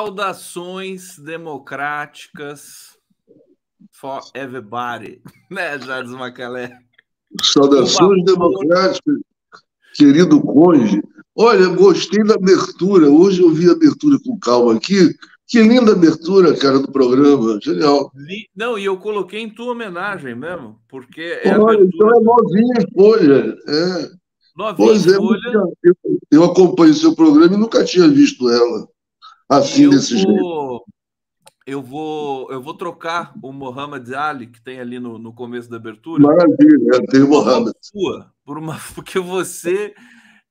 Saudações democráticas for everybody, né, Jardim Macalé? Saudações democráticas, querido cônjuge. Olha, gostei da abertura. Hoje eu vi a abertura com calma aqui. Que linda abertura, cara, do programa. Genial. Não, e eu coloquei em tua homenagem mesmo, porque é Olha, abertura... então é novinha folha. É. Novinha pois é, folha. Eu, eu acompanho o seu programa e nunca tinha visto ela assim, eu desse vou... jeito. Eu vou, eu vou trocar o Mohamed Ali, que tem ali no, no começo da abertura. Maravilha, tem o Mohamed. Por uma, porque você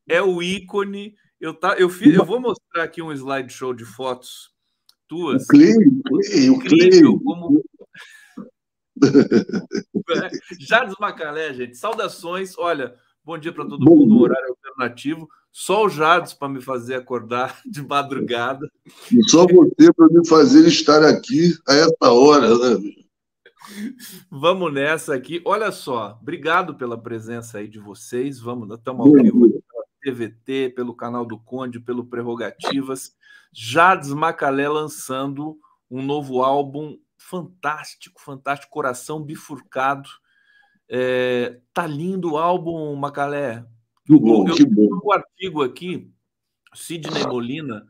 é o ícone. Eu, tá, eu, fiz, eu vou mostrar aqui um slideshow de fotos tuas. O Cleio, o Cleio. Como... Jardim Macalé, gente. Saudações. Olha, bom dia para todo bom mundo no horário alternativo. Só o Jardim para me fazer acordar de madrugada. E só você para me fazer estar aqui a essa hora, né? Vamos nessa aqui. Olha só, obrigado pela presença aí de vocês. Vamos, estamos ao vivo pela TVT, pelo canal do Conde, pelo Prerrogativas. Jardim Macalé lançando um novo álbum fantástico, fantástico, Coração Bifurcado. É, tá lindo o álbum, Macalé. Que bom, eu, que bom. um artigo aqui, Sidney Molina,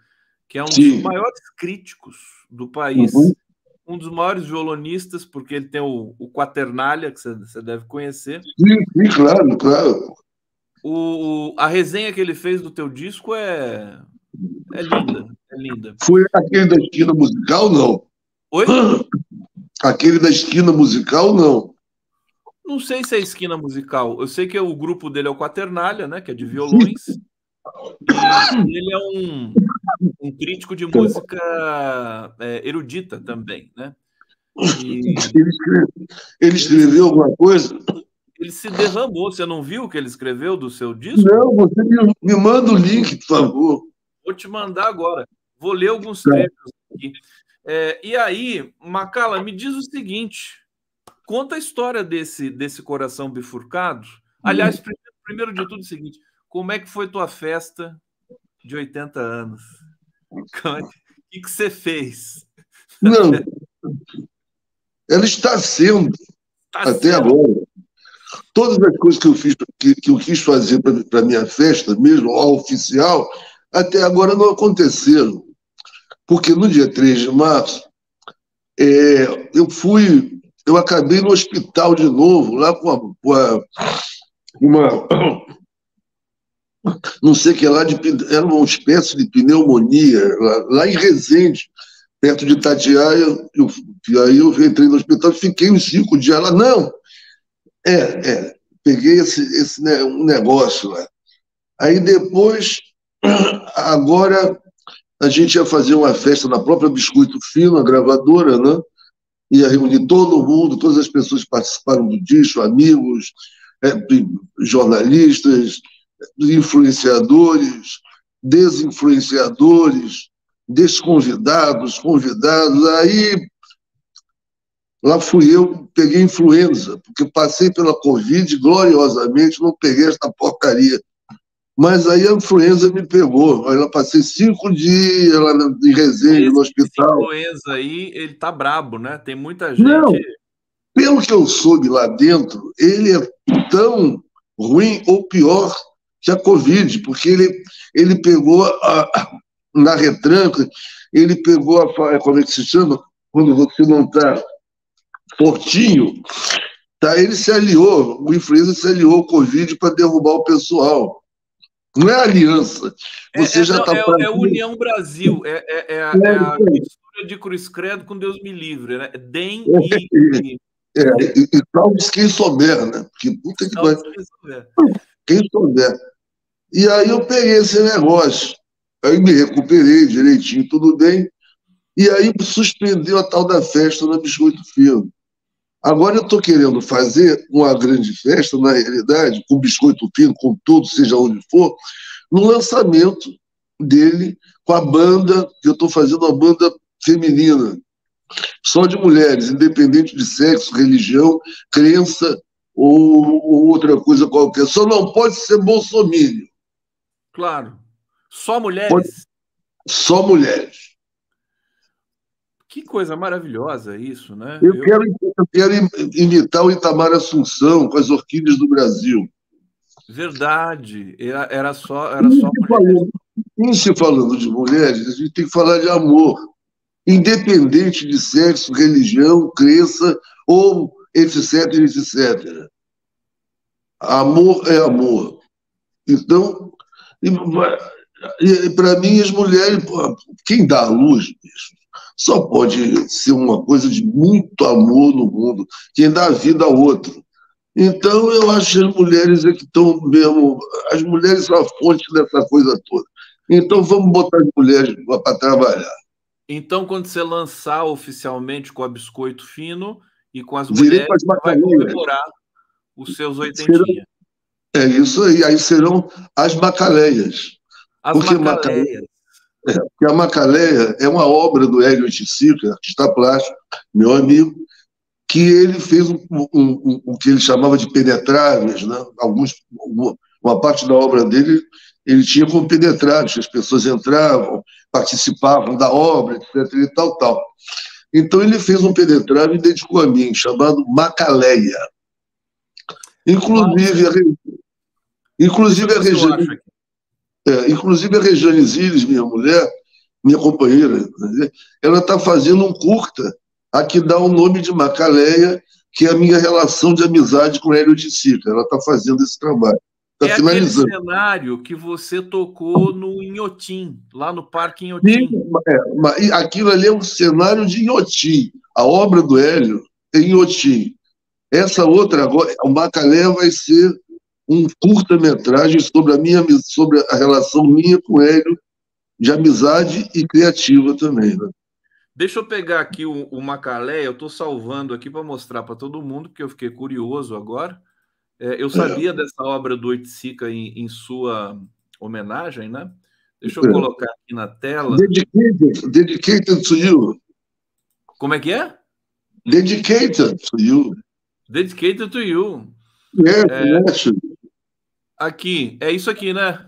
que é um Sim. dos maiores críticos do país, uhum. um dos maiores violonistas, porque ele tem o, o Quaternália, que você, deve conhecer. Sim, sim, claro, claro. O, a resenha que ele fez do teu disco é, é linda, é linda. Foi aquele da esquina musical, não? Oi? Aquele da esquina musical, não. Não sei se é esquina musical. Eu sei que o grupo dele é o Quaternália, né? Que é de violões. Ele é um, um crítico de música é, erudita também, né? E... Ele, escreveu, ele escreveu alguma coisa? Ele se derramou. Você não viu o que ele escreveu do seu disco? Não, você me, me manda o link, por favor. Vou te mandar agora. Vou ler alguns tá. trechos aqui. É, e aí, Macala, me diz o seguinte: Conta a história desse, desse coração bifurcado. Aliás, uhum. primeiro, primeiro de tudo, é o seguinte: como é que foi tua festa de 80 anos? O que, que você fez? Não, ela está sendo, está até sendo. agora. Todas as coisas que eu, fiz, que, que eu quis fazer para a minha festa, mesmo a oficial, até agora não aconteceram. Porque no dia 3 de março, é, eu fui eu acabei no hospital de novo, lá com, com a, uma. Não sei que lá, de, era uma espécie de pneumonia, lá, lá em Resende, perto de Tatiaia. Eu, eu, aí eu entrei no hospital, fiquei uns cinco dias lá. Não, é, é, peguei esse, esse né, um negócio lá. Aí depois, agora, a gente ia fazer uma festa na própria Biscoito Fino, a gravadora, né? Ia reunir todo mundo, todas as pessoas que participaram do disco, amigos, é, jornalistas, influenciadores, desinfluenciadores, desconvidados, convidados. Aí lá fui eu, peguei influenza, porque passei pela Covid gloriosamente, não peguei esta porcaria. Mas aí a influenza me pegou. Eu passei cinco dias lá em Resende, esse, no hospital. influenza aí, ele tá brabo, né? Tem muita gente. Não, pelo que eu soube lá dentro, ele é tão ruim ou pior que a Covid, porque ele, ele pegou a, na retranca, ele pegou a. Como é que se chama? Quando você não está fortinho, tá, ele se aliou, o influenza se aliou ao Covid para derrubar o pessoal. Não é aliança. Você é, já está. É, é, União Brasil. É, é, é, a, é a mistura de Cruz Credo com Deus me livre, né? DEM e. É, e, e salve quem souber, né? Porque puta que. Quem souber. Quem souber. E aí eu peguei esse negócio. Aí me recuperei direitinho, tudo bem. E aí suspendeu a tal da festa na Biscoito Fino. Agora eu estou querendo fazer uma grande festa, na realidade, com biscoito fino, com tudo, seja onde for, no lançamento dele com a banda, que eu estou fazendo uma banda feminina, só de mulheres, independente de sexo, religião, crença ou, ou outra coisa qualquer. Só não pode ser bolsomínio. Claro. Só mulheres? Pode... Só mulheres. Que coisa maravilhosa isso, né? Eu, eu... Quero, eu quero imitar o Itamar Assunção com as orquídeas do Brasil. Verdade. Era, era só. Era só em se falando de mulheres, a gente tem que falar de amor. Independente de sexo, religião, crença ou etc, etc. Amor é amor. Então, para mim, as mulheres, quem dá a luz, só pode ser uma coisa de muito amor no mundo, quem dá vida a outro. Então, eu acho que as mulheres é que estão mesmo. As mulheres são a fonte dessa coisa toda. Então, vamos botar as mulheres para trabalhar. Então, quando você lançar oficialmente com a Biscoito Fino e com as mulheres, você vai comemorar os seus oitentinhas. É isso aí. Aí serão as bacaleias. As porque macaleias. É, porque a Macaleia é uma obra do Hélio Tissica, artista plástico, meu amigo, que ele fez um, um, um, um, que ele chamava de penetráveis, né? Alguns, uma parte da obra dele ele tinha como penetráveis, as pessoas entravam, participavam da obra, etc. e tal, tal. Então ele fez um penetrável e dedicou a mim, chamado Macaleia. Inclusive, a, inclusive a Regiane, é, inclusive a Regiane Zilles, minha mulher, minha companheira, ela está fazendo um curta a que dá o nome de Macaleia, que é a minha relação de amizade com Hélio de Sica. Ela está fazendo esse trabalho. Tá é finalizando. aquele cenário que você tocou no Inhotim, lá no Parque Inhotim. É, aquilo ali é um cenário de Inhotim. A obra do Hélio é Inhotim. Essa outra agora, o Macalé vai ser um curta-metragem sobre a minha sobre a relação minha com o Hélio, de amizade e criativa também. Né? Deixa eu pegar aqui o, o Macalé, eu estou salvando aqui para mostrar para todo mundo, porque eu fiquei curioso agora. É, eu sabia é. dessa obra do Oiticica em, em, sua homenagem, né? Deixa eu é. colocar aqui na tela. Dedicated, dedicated to you. Como é que é? Dedicated to you. Dedicated to you. É, é, aqui, é isso aqui, né?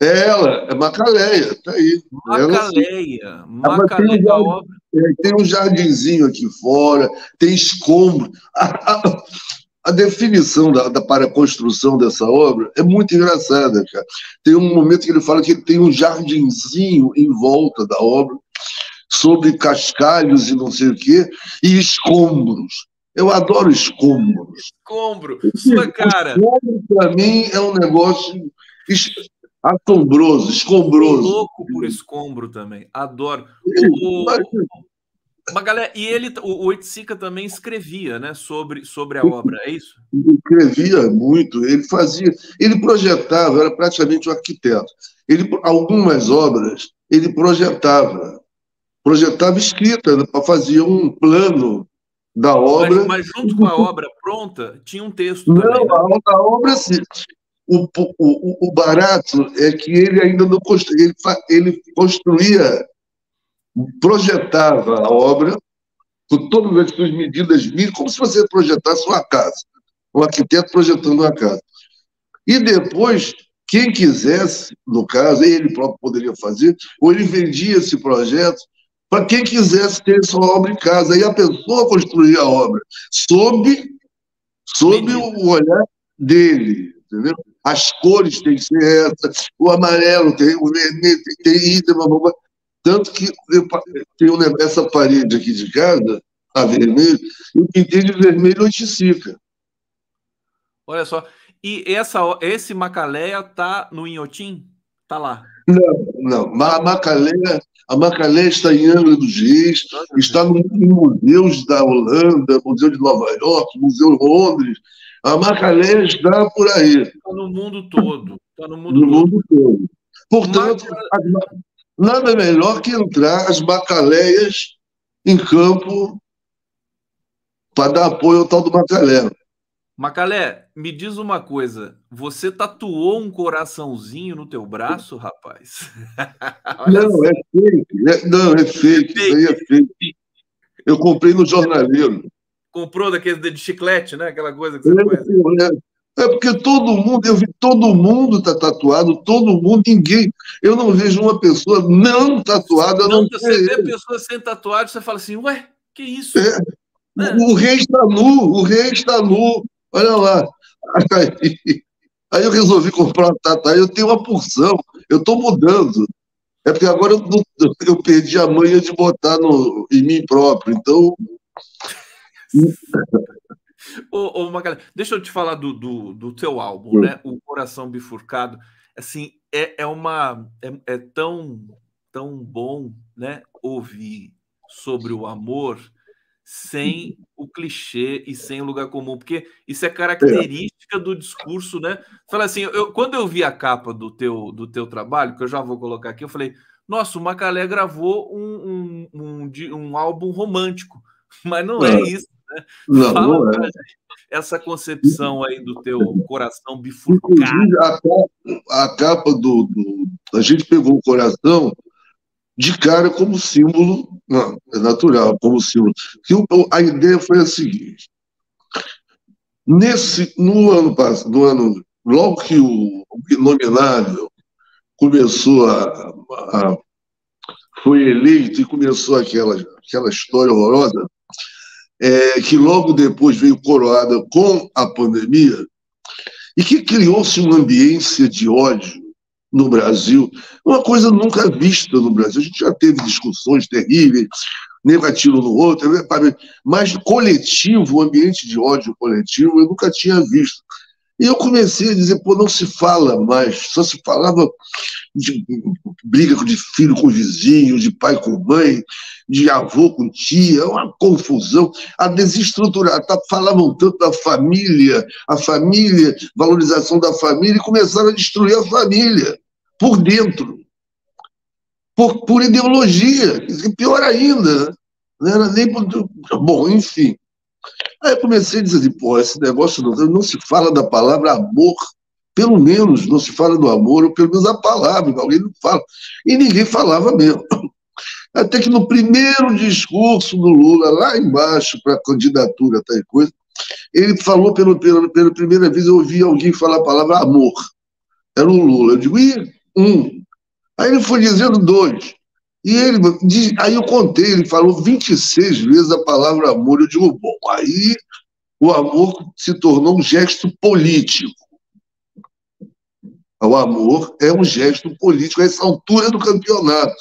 É ela, é Macaleia, tá aí. Macaleia, Macaleia da obra. É, tem um jardinzinho aqui fora, tem escombro. A definição da, da para a construção dessa obra é muito engraçada, cara. Tem um momento que ele fala que tem um jardinzinho em volta da obra, sobre cascalhos e não sei o quê, e escombros. Eu adoro escombros. Escombro, sua cara. Escombro, para mim, é um negócio assombroso, escombroso. louco por escombro também. Adoro. O, mas, galera, e ele, o Oiticica também escrevia, né, sobre, sobre a obra, é isso? Ele escrevia muito, ele fazia, ele projetava, era praticamente um arquiteto. Ele, algumas obras, ele projetava, projetava escrita, né, fazia um plano da obra. Mas, mas, junto com a obra pronta, tinha um texto Não, também. Né? a, a, obra, sim. O, o, o, barato é que ele ainda não construía, ele, ele construía projetava a obra com todas as suas medidas mínimas, como se você projetasse uma casa, um arquiteto projetando uma casa. E depois, quem quisesse, no caso, ele próprio poderia fazer, ou ele vendia esse projeto para quem quisesse ter sua obra em casa. E a pessoa construía a obra sob, sob o olhar dele, entendeu? As cores têm que ser essas, o amarelo tem, o vermelho tem, tem isso, tanto que eu tenho essa parede aqui de casa, a vermelho, eu pintei de vermelho oiticica. Olha só. E essa, esse Macaleia está no Inhotim? Está lá? Não, não. A Macaleia, a Macaleia está em Angra dos Reis, está no, em museus da Holanda, Museu de Nova York, Museu de Londres. A Macaleia está por aí. Está no mundo todo. Está no mundo no todo. Mundo todo. Portanto, Maca nada melhor que entrar as bacaleias em campo para dar apoio ao tal do Macalé. Macalé, me diz uma coisa. Você tatuou um coraçãozinho no teu braço, rapaz? não, é fake. É, não, é fake. Isso aí é fake. Eu comprei no jornaleiro. Comprou daquele de chiclete, né? Aquela coisa que você é, É porque todo mundo, eu vi todo mundo está tatuado, todo mundo, ninguém. Eu não vejo uma pessoa não tatuada. Não, não você vê pessoas sem tatuagem, você fala assim, ué, que isso? É. É. O rei está nu, o rei está nu. Olha lá. Aí, aí eu resolvi comprar uma tatuagem, eu tenho uma porção, eu estou mudando. É porque agora eu, eu, perdi a manha de botar no, em mim próprio, então. ô, ô Magalhães, deixa eu te falar do, do, do teu álbum, né? O Coração Bifurcado. Assim, é, é uma. É, é tão, tão bom né, ouvir sobre o amor sem o clichê e sem o lugar comum, porque isso é característica do discurso, né? Fala assim, eu, quando eu vi a capa do teu, do teu trabalho, que eu já vou colocar aqui, eu falei, nossa, o Macalé gravou um, um, um, um álbum romântico, mas não é, é isso, né? Não, Fala não é. essa concepção aí do teu coração bifurcado. A capa, a capa do, do, A gente pegou o coração de cara como símbolo, não, é natural, como símbolo. A ideia foi a seguinte: nesse, no ano passado, no ano, logo que o, o começou a, a, foi eleito e começou aquela, aquela história horrorosa, é, que logo depois veio coroada com a pandemia, e que criou-se uma ambiência de ódio no Brasil, uma coisa nunca vista no Brasil. A gente já teve discussões terríveis, nego atira no outro, mas coletivo, o ambiente de ódio coletivo, eu nunca tinha visto. E eu comecei a dizer, pô, não se fala mais, só se falava de briga de filho com vizinho, de pai com mãe, de avô com tia, uma confusão, a desestruturar, tá, falavam tanto da família, a família, valorização da família, e começaram a destruir a família por dentro, por, por ideologia, pior ainda, não era nem por. Bom, enfim. Aí eu comecei a dizer assim, pô, esse negócio não, não se fala da palavra amor, pelo menos não se fala do amor, ou pelo menos a palavra, alguém não fala. E ninguém falava mesmo. Até que no primeiro discurso do Lula, lá embaixo, para a candidatura, tal coisa, ele falou pelo, pela, pela primeira vez, eu ouvi alguém falar a palavra amor. Era o Lula. Eu digo, ih, um. Aí ele foi dizendo dois. E ele, aí eu contei, ele falou 26 vezes a palavra amor. Eu digo, bom, aí o amor se tornou um gesto político. O amor é um gesto político a essa altura do campeonato,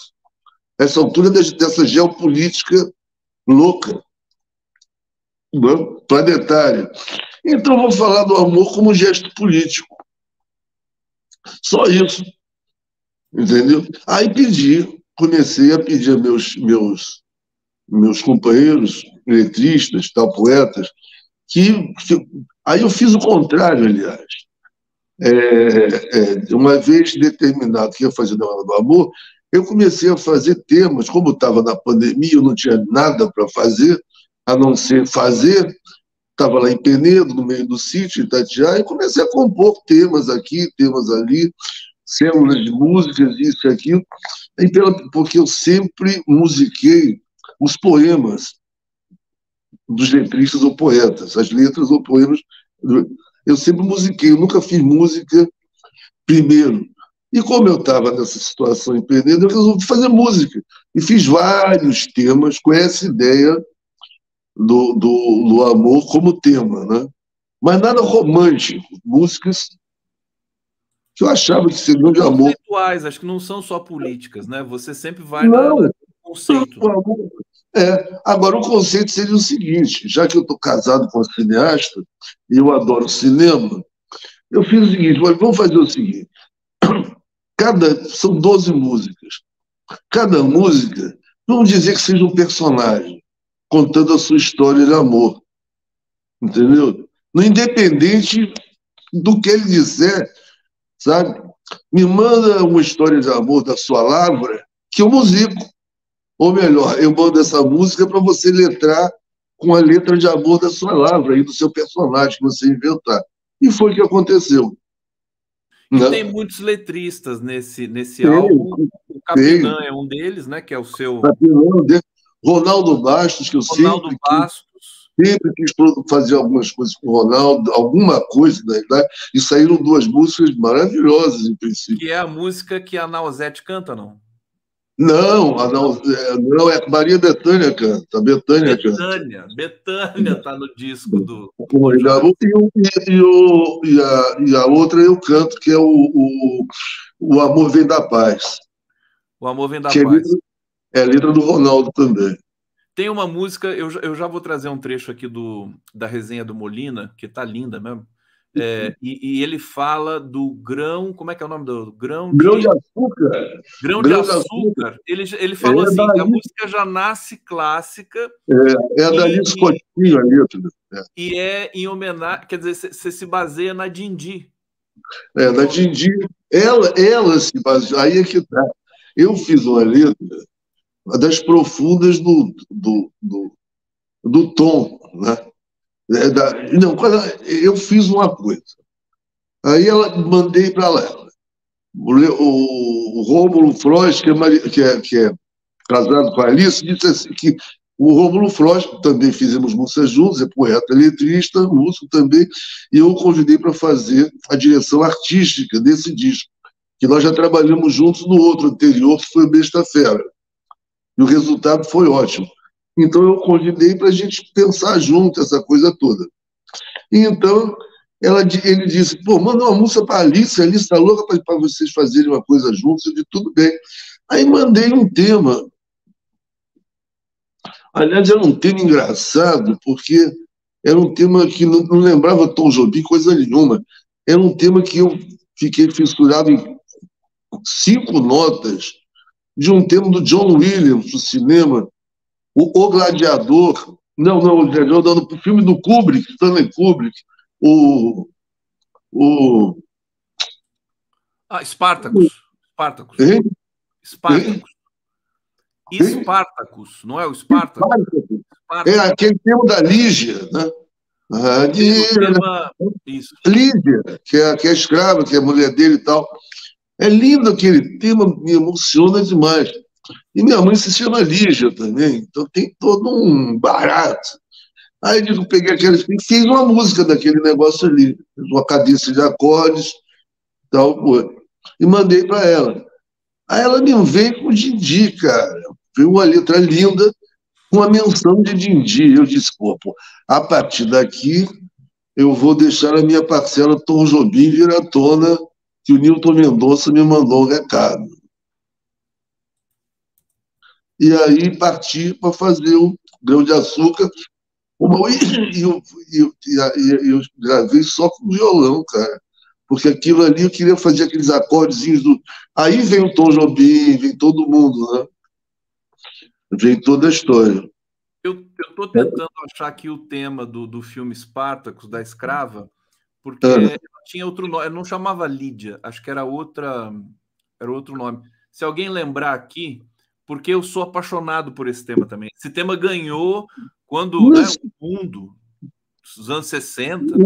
a essa altura dessa geopolítica louca, né, planetária. Então, vou falar do amor como um gesto político. Só isso. Entendeu? Aí pedi, comecei a pedir a meus, meus, meus companheiros, letristas, tal, poetas, que, que, Aí eu fiz o contrário, aliás. É, é, uma vez determinado que ia fazer da do Amor, eu comecei a fazer temas, como estava na pandemia, eu não tinha nada para fazer, a não ser fazer, estava lá em Penedo, no meio do sítio, em Itatiaia, e comecei a compor temas aqui, temas ali, células de músicas, isso e aquilo, e pela, porque eu sempre musiquei os poemas dos letristas ou poetas, as letras ou poemas. Eu sempre musiquei, eu nunca fiz música primeiro. E como eu estava nessa situação em Penedo, eu resolvi fazer música. E fiz vários temas com essa ideia do, do, do amor como tema, né? Mas nada romântico, músicas que eu achava que seriam de amor. Conceituais, acho que não são só políticas, né? Você sempre vai não, no conceito. Não, é, agora o conceito seria o seguinte: já que eu estou casado com a cineasta e eu adoro cinema, eu fiz o seguinte: vamos fazer o seguinte. Cada, são 12 músicas. Cada música, vamos dizer que seja um personagem contando a sua história de amor. Entendeu? No independente do que ele disser, sabe? Me manda uma história de amor da sua lavra que eu musico. Ou melhor, eu mando essa música para você letrar com a letra de amor da sua lavra e do seu personagem que você inventar. E foi o que aconteceu. E né? tem muitos letristas nesse, nesse tem, álbum. O Capinã é um deles, né? Que é o seu. Capinã, Ronaldo Bastos, que eu Ronaldo sempre. Ronaldo Bastos. Sempre quis fazer algumas coisas com o Ronaldo, alguma coisa, na verdade, e saíram duas músicas maravilhosas, em princípio. Que é a música que a Nausete canta, não? Não, a não, é, não, é Maria Betânia canta. Betânia, Betânia canta. Betânia está no disco do. E, e, e, a, e a outra eu canto, que é o, o, o Amor Vem da Paz. O Amor Vem da que Paz. É a, letra, é a letra do Ronaldo também. Tem uma música, eu, eu já vou trazer um trecho aqui do, da resenha do Molina, que tá linda mesmo. É, e, e, ele fala do grão, como é que é o nome do grão? De, grão de açúcar. Grão, grão de, açúcar. açúcar. Ele, ele falou é assim: a música já nasce clássica. É, é da Alice Coutinho ali. É. E é em homenagem, quer dizer, você se baseia na Dindi. É, na Dindi. Ela, ela se baseia. Aí é que tá. Eu fiz uma letra das profundas do, do, do, do tom, né? É, da, não, eu fiz uma coisa. Aí ela mandei para lá. O, o, Rômulo Frois, que é, que, é, que é casado com a Alice, disse assim, que o Rômulo Frois, também fizemos música juntos, é poeta, letrista, músico também, e eu o convidei para fazer a direção artística desse disco, que nós já trabalhamos juntos no outro anterior, que foi Besta Fera. E o resultado foi ótimo. Então eu convidei para a gente pensar junto essa coisa toda. E então ela, ele disse: pô, manda uma música para a Alice, a Alice está louca para vocês fazerem uma coisa juntos. Eu disse: tudo bem. Aí mandei um tema. Aliás, era um tema engraçado, porque era um tema que não, não lembrava Tom Jobim, coisa nenhuma. Era um tema que eu fiquei fissurado em cinco notas de um tema do John Williams, do cinema, o, o Gladiador, não, não, o Gladiador, não, o filme do Kubrick, Stanley Kubrick, o. o ah, Spartacus. Spartacus. Hein? Spartacus. Spartacus, não é o Spartacus? É aquele tema da Lígia, né? Ah, Lígia. Lígia, que é, que é escrava, que é mulher dele e tal. É lindo aquele tema, me emociona demais. E minha mãe se chama Lígia também, então tem todo um barato. Aí eu digo, peguei aquele e fiz uma música daquele negócio ali, uma cadência de acordes, tal, e mandei para ela. Aí ela me veio com Dindi, cara. Veio uma letra linda com a menção de Dindi. Eu disse, pô, pô, a partir daqui eu vou deixar a minha parcela Tom Jobim vir à tona, que o Nilton Mendonça me mandou um recado e aí parti para fazer o grão de açúcar. Uma, e, e, e, e, eu gravei só com violão, cara. Porque aquilo ali eu queria fazer aqueles acordezinhos do. Aí vem o Tom Jobim, vem todo mundo, né? Vem toda a história. Eu estou tentando achar aqui o tema do, do filme Spartacus, da escrava, porque é. tinha outro nome, não chamava Lídia, acho que era outra, era outro nome. Se alguém lembrar aqui, porque eu sou apaixonado por esse tema também. Esse tema ganhou quando né, o mundo, nos anos 60. Né?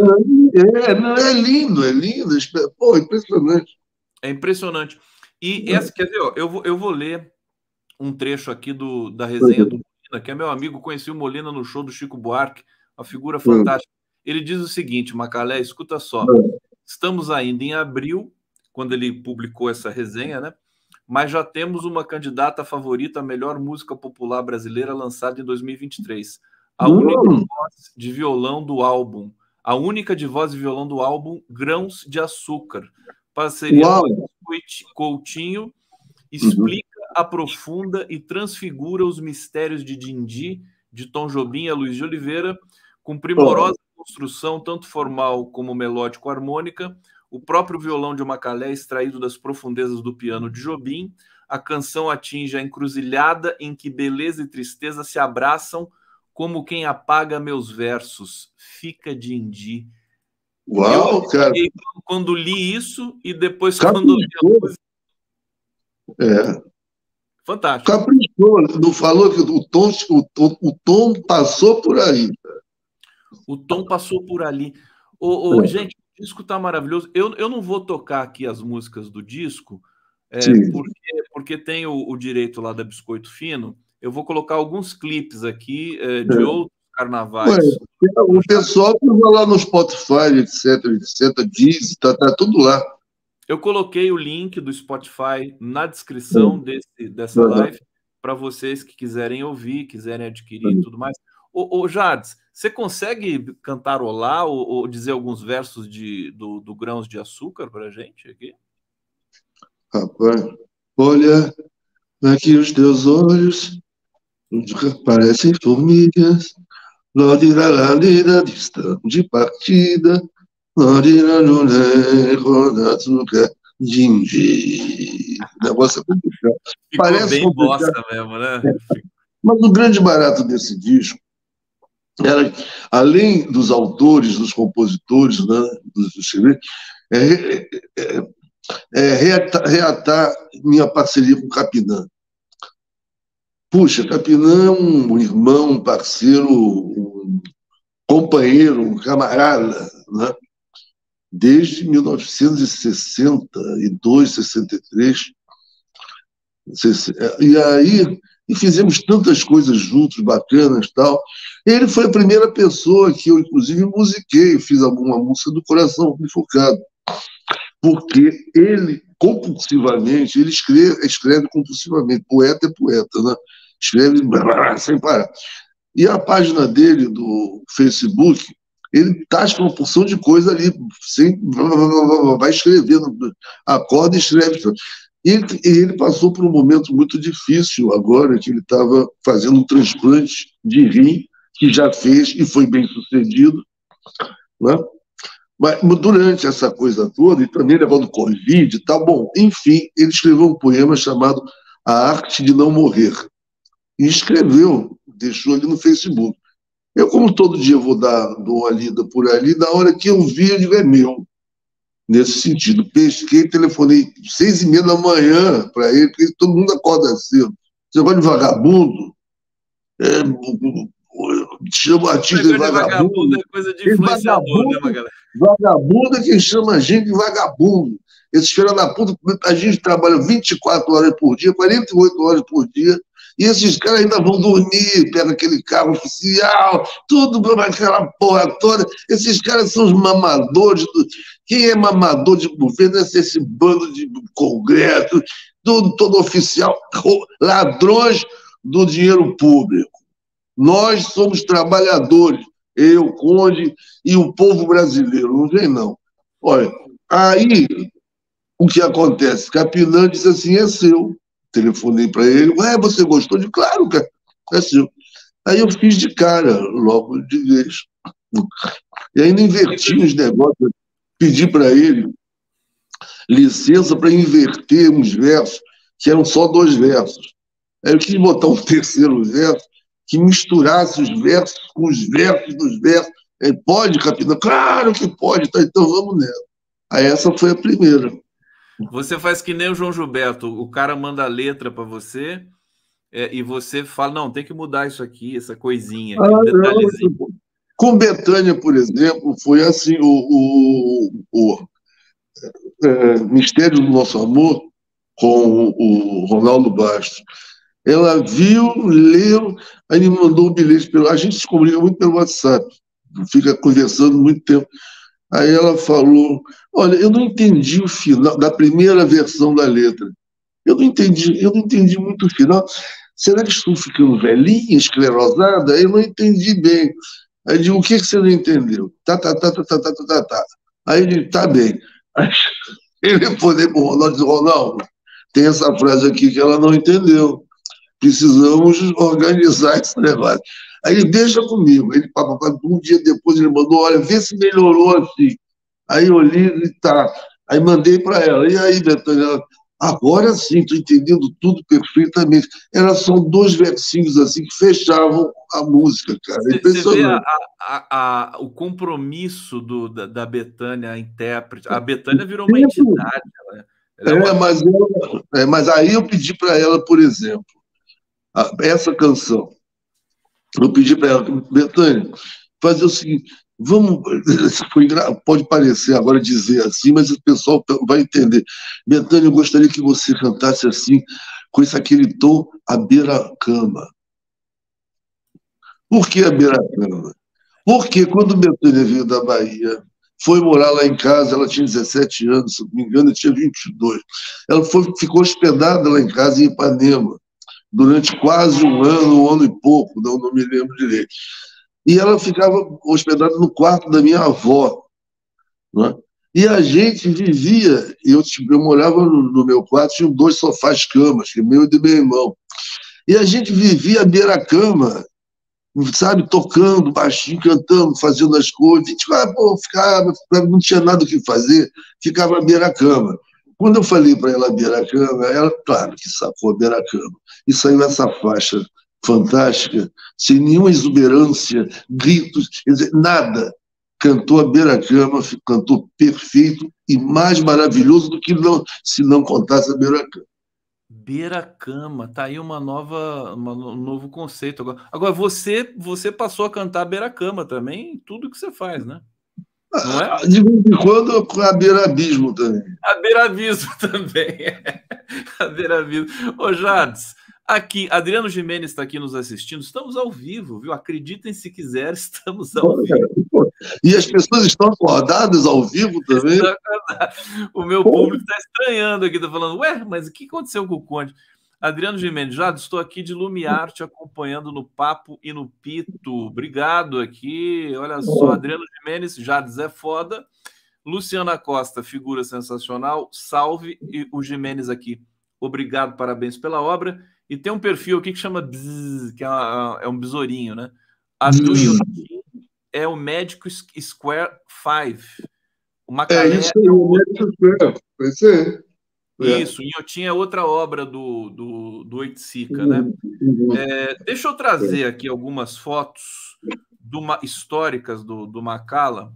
É, não, é lindo, é lindo. Pô, impressionante. É impressionante. E essa, quer dizer, ó, eu, vou, eu vou ler um trecho aqui do, da resenha do Molina, que é meu amigo, conheci o Molina no show do Chico Buarque, uma figura fantástica. Ele diz o seguinte, Macalé, escuta só. Estamos ainda em abril, quando ele publicou essa resenha, né? mas já temos uma candidata favorita à melhor música popular brasileira lançada em 2023. A única voz de violão do álbum. A única de voz e violão do álbum Grãos de Açúcar. Parceria com Coutinho explica, uhum. aprofunda e transfigura os mistérios de Dindi, de Tom Jobim e Luiz de Oliveira, com primorosa construção, tanto formal como melódico-harmônica, o próprio violão de Macalé extraído das profundezas do piano de Jobim, a canção atinge a encruzilhada em que beleza e tristeza se abraçam como quem apaga meus versos. Fica Dindi. Uau, eu cara. Quando li isso e depois quando li. É. Fantástico. Caprichou, não falou que o tom, o, tom, o tom passou por aí. O tom passou por ali. Ô, ô, é. Gente, o disco tá maravilhoso. Eu, eu não vou tocar aqui as músicas do disco, é, porque, porque tem o, o, direito lá da Biscoito Fino. Eu vou colocar alguns clipes aqui é, de é. outros carnavais? Ué, o pessoal que vai lá no Spotify, etc, etc, diz, tá, tá tudo lá. Eu coloquei o link do Spotify na descrição desse, dessa live para vocês que quiserem ouvir, quiserem adquirir e tudo mais. Ô, ô Jades, você consegue cantarolar ou, ou dizer alguns versos de, do, do Grãos de Açúcar para a gente aqui? Rapaz, olha aqui os teus olhos, parecem formigas, lodira lalira, distante de partida, no roda açúcar, dingi. Negócio é complicado. Ficou Parece bem complicado. bosta mesmo, né? Mas o grande barato desse disco era, além dos autores, dos compositores, né, dos, dos é, é, é, é, reatar, reatar minha parceria com Capinã. Puxa, Capinã é um irmão, um parceiro, um companheiro, um camarada, né? desde 1962, 63. E aí e fizemos tantas coisas juntos, bacanas tal. Ele foi a primeira pessoa que eu, inclusive, musiquei, fiz alguma música do Coração Bifurcado porque ele, compulsivamente, ele escreve, escreve compulsivamente, poeta é poeta, né? escreve sem parar. E a página dele do Facebook, ele tasca uma porção de coisa ali, sem, vai escrevendo, acorda e escreve. E ele, ele passou por um momento muito difícil agora, que ele estava fazendo um transplante de rim, que já fez e foi bem sucedido. Né? Mas durante essa coisa toda, e também levando Covid e tal, bom, enfim, ele escreveu um poema chamado A Arte de Não Morrer. E escreveu, deixou ali no Facebook. Eu, como todo dia vou dar uma lida por ali, na hora que eu vi, digo, é meu. Nesse sentido. Pesquei, telefonei seis e meia da manhã para ele, porque todo mundo acorda cedo. Você vai de vagabundo, é, chama artista de vagabundo. vagabundo. É coisa de né, galera? Vagabundo é quem chama a gente de vagabundo. Esses filhos da puta, a gente trabalha 24 horas por dia, 48 horas por dia, e esses caras ainda vão dormir, pega aquele carro oficial, tudo aquela porra toda. Esses caras são os mamadores. Do... Quem é mamador de governo é esse bando de congresso, tudo todo oficial, ladrões do dinheiro público. Nós somos trabalhadores, eu, Conde e o povo brasileiro, não vem não. Olha, aí o que acontece? Capinã disse assim: é seu. Telefonei para ele, ué, você gostou de? Claro, cara, é seu. Aí eu fiz de cara, logo de vez. E ainda inverti os negócios, pedi para ele licença para inverter uns versos, que eram só dois versos. Aí eu quis botar um terceiro verso, que misturasse os versos com os versos dos versos. Ele pode, capitão? Claro que pode, tá, então vamos nela. Aí essa foi a primeira. Você faz que nem o João Gilberto, o cara manda a letra para você é, e você fala, não, tem que mudar isso aqui, essa coisinha, ah, detalhezinho. Não. Com Betânia, por exemplo, foi assim, o, o, o é, Mistério do Nosso Amor, com o Ronaldo Bastos. Ela viu, leu, aí me mandou o um bilhete. Pelo... A gente se comunica muito pelo WhatsApp, fica conversando muito tempo. Aí ela falou: Olha, eu não entendi o final da primeira versão da letra. Eu não entendi, eu não entendi muito o final. Será que estou ficando velhinha, esclerosada? Eu não entendi bem. Aí eu digo, o que, que você não entendeu? Tá, tá, tá, tá, tá, tá, tá, tá. Aí ele, tá bem. Aí ele respondeu para o Ronaldo, disse, Ronaldo, tem essa frase aqui que ela não entendeu precisamos organizar esse negócio. Aí ele deixa comigo. Ele, um dia depois, ele mandou: olha, vê se melhorou assim. Aí eu li e tá. Aí mandei para ela. E aí, Betânia? Agora sim, estou entendendo tudo perfeitamente. Eram só dois versinhos assim que fechavam a música, cara. Você vê a, a, a, o compromisso do, da, da Betânia, a intérprete. A Betânia virou uma entidade. Ela, é, é, uma... mas, eu, é, mas aí eu pedi para ela, por exemplo, essa canção. Eu pedi para ela, Betânia, fazer o seguinte, vamos. Pode parecer agora dizer assim, mas o pessoal vai entender. Betânia, eu gostaria que você cantasse assim, com esse aquele tom à beira-cama. Por que a Beiracama? Porque quando Betânia veio da Bahia, foi morar lá em casa, ela tinha 17 anos, se não me engano, eu tinha 22. Ela foi, ficou hospedada lá em casa, em Ipanema, durante quase um ano, um ano e pouco, não, não me lembro direito. E ela ficava hospedada no quarto da minha avó. Né? E a gente vivia, eu, eu morava no, no meu quarto, tinha dois sofás-camas, que é meu e do meu irmão. E a gente vivia à beira-cama, sabe, tocando baixinho, cantando, fazendo as coisas. 24 pô, ficava, não tinha nada o que fazer, ficava à beira-cama. Quando eu falei para ela beira-cama, ela, claro que sacou a beira-cama. E saiu essa faixa fantástica, sem nenhuma exuberância, gritos, dizer, nada. Cantou a beira-cama, cantou perfeito e mais maravilhoso do que não, se não contasse a beira-cama. Beira-cama, tá aí uma nova, uma, um novo conceito agora. Agora você, você passou a cantar beira-cama também, tudo que você faz, né? É? De vez em quando a beira-abismo também. A beira-abismo também. a beira-abismo. Ô, Jades, Aqui, Adriano Jimenez está aqui nos assistindo. Estamos ao vivo, viu? Acreditem se quiser, estamos ao vivo. E as pessoas estão acordadas ao vivo também. O meu público está estranhando aqui, está falando, ué, mas o que aconteceu com o Conde? Adriano Jimenez, já estou aqui de Lumiar te acompanhando no papo e no pito. Obrigado aqui. Olha só, Adriano Jimenez, Jades é foda. Luciana Costa, figura sensacional. Salve e o Jimenez aqui. Obrigado, parabéns pela obra. E tem um perfil aqui que chama Bzz, que é, uma, é um besourinho, né? A do hum. é o Médico Square 5. O é isso aí, o Médico Square. É. Isso, Inhotim é outra obra do, do, do Oiticica, né? Uhum. É, deixa eu trazer aqui algumas fotos do, históricas do, do Macala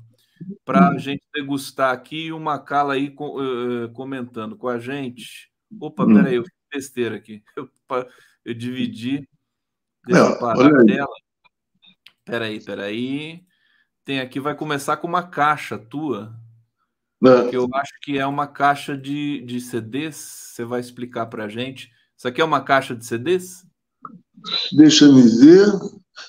para a uhum. gente degustar aqui o Macala aí uh, comentando com a gente. Opa, uhum. peraí, eu fiz besteira aqui. Eu, eu dividi. Deixa eu parar a tela. Peraí, peraí. Tem aqui, vai começar com uma caixa tua. Que eu acho que é uma caixa de, de CDs. Você vai explicar para a gente. Isso aqui é uma caixa de CDs? Deixa eu ver.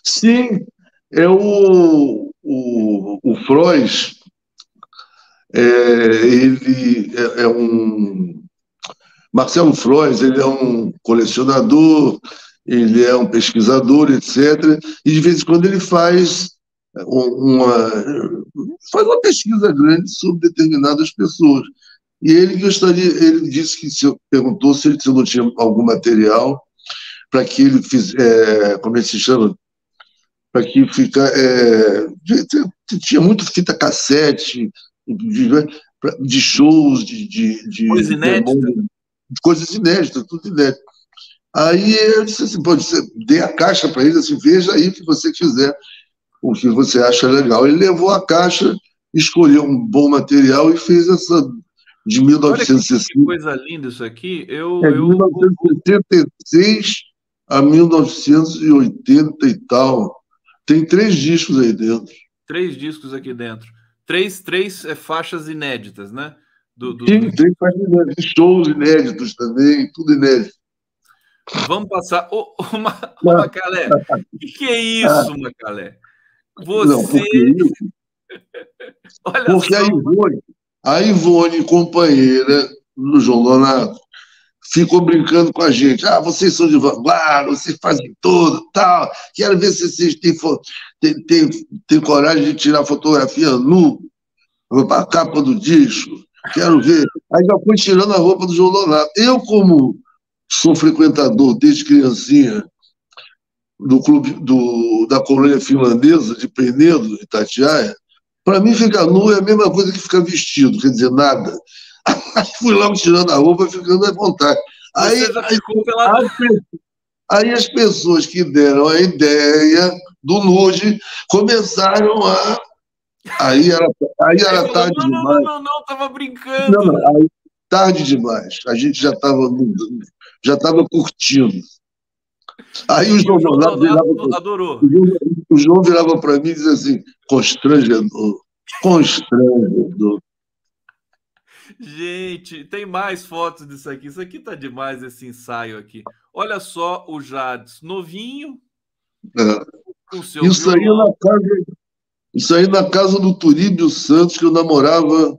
Sim, é o, o, o Freud. É, ele é, é um Marcelo Freud, ele é um colecionador, ele é um pesquisador, etc. E de vez em quando ele faz uma, faz uma pesquisa grande sobre determinadas pessoas. E ele gostaria, ele disse que se perguntou se ele não tinha algum material para que ele fizesse, é, como é que se chama? Para que fica, é, tinha muito fita cassete de, de shows, de, de, de inédita coisas inéditas, tudo inédito. Aí eu disse assim, pô, dei a caixa para ele, assim, veja aí o que você quiser, o que você acha legal. Ele levou a caixa, escolheu um bom material e fez essa de 1960. que coisa linda isso aqui. Eu, é, eu... 1976 a 1980 e tal. Tem três discos aí dentro. Três discos aqui dentro. Três, três é, faixas inéditas, né? Do, do... Sim, tem shows inéditos também, tudo inédito. Vamos passar. Ô, ô, Macalé, o que, que, é isso, Macalé? Você. Não, porque, Olha porque só. a Ivone, a Ivone, companheira do João Donato, ficou brincando com a gente. Ah, vocês são de vanguarda, vocês fazem tudo, tal. Quero ver se vocês têm, têm, têm, têm coragem de tirar fotografia nu para a capa do disco. Quero ver. Aí já foi tirando a roupa do João Donato. Eu, como sou frequentador desde criancinha do clube do, da colônia finlandesa de Penedo, Itatiaia, para mim ficar nu é a mesma coisa que ficar vestido, quer dizer, nada. Aí fui logo tirando a roupa e ficando à vontade. Aí, aí, pela... aí as pessoas que deram a ideia do nude começaram a Aí era, aí era falou, tarde não, demais. Não, não, não, tava brincando. Não, não, aí, tarde demais. A gente já estava já tava curtindo. Aí o João, o João virava, adorou. O João, virava para mim e dizia assim: constrangedor, constrangedor. Gente, tem mais fotos disso aqui. Isso aqui tá demais, esse ensaio aqui. Olha só o Jades, novinho. É Isso aí, na casa, isso aí na casa do Turíbio Santos, que eu namorava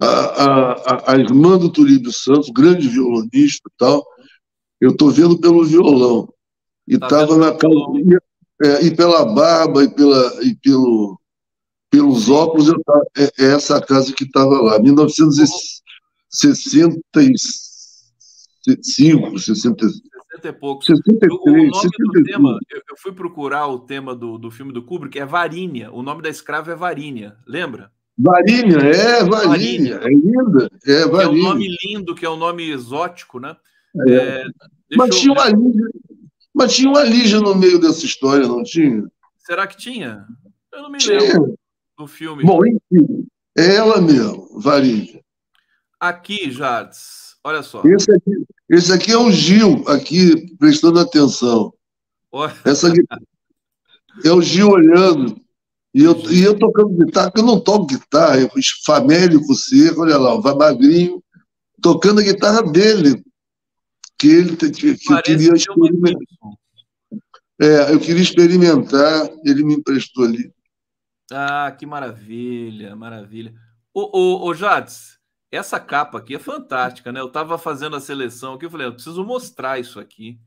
a, a, a irmã do Turíbio Santos, grande violonista e tal. Eu estou vendo pelo violão. E estava tá na casa. É, e pela barba e, pela, e pelo, pelos óculos, eu, é, é essa casa que estava lá. 1965, 60, 60 e poucos. 63, o nome 63. do tema, eu, eu, fui procurar o tema do, do filme do Kubrick, é Varínia. O nome da escrava é Varínia, lembra? Varínia, é, Varínia, é linda. É, Varínia. é um nome lindo, que é um nome exótico, né? É. É, mas, tinha uma Lígia, mas tinha uma Lígia no meio dessa história, não tinha? Será que tinha? Eu não me tinha. lembro do filme. Bom, enfim, é ela mesmo, Varínia. Aqui, Jardes, olha só. Esse aqui, esse aqui é o Gil, aqui, prestando atenção. Essa aqui é o Gil olhando. E eu, e eu tocando guitarra, porque eu não toco guitarra, eu famélico seco, olha lá, vai magrinho, tocando a guitarra dele, que ele que, que eu queria experimentar. É, eu queria experimentar, ele me emprestou ali. Ah, que maravilha, maravilha. Ô, ô, ô Jades, essa capa aqui é fantástica, né? Eu estava fazendo a seleção aqui, eu falei, eu preciso mostrar isso aqui.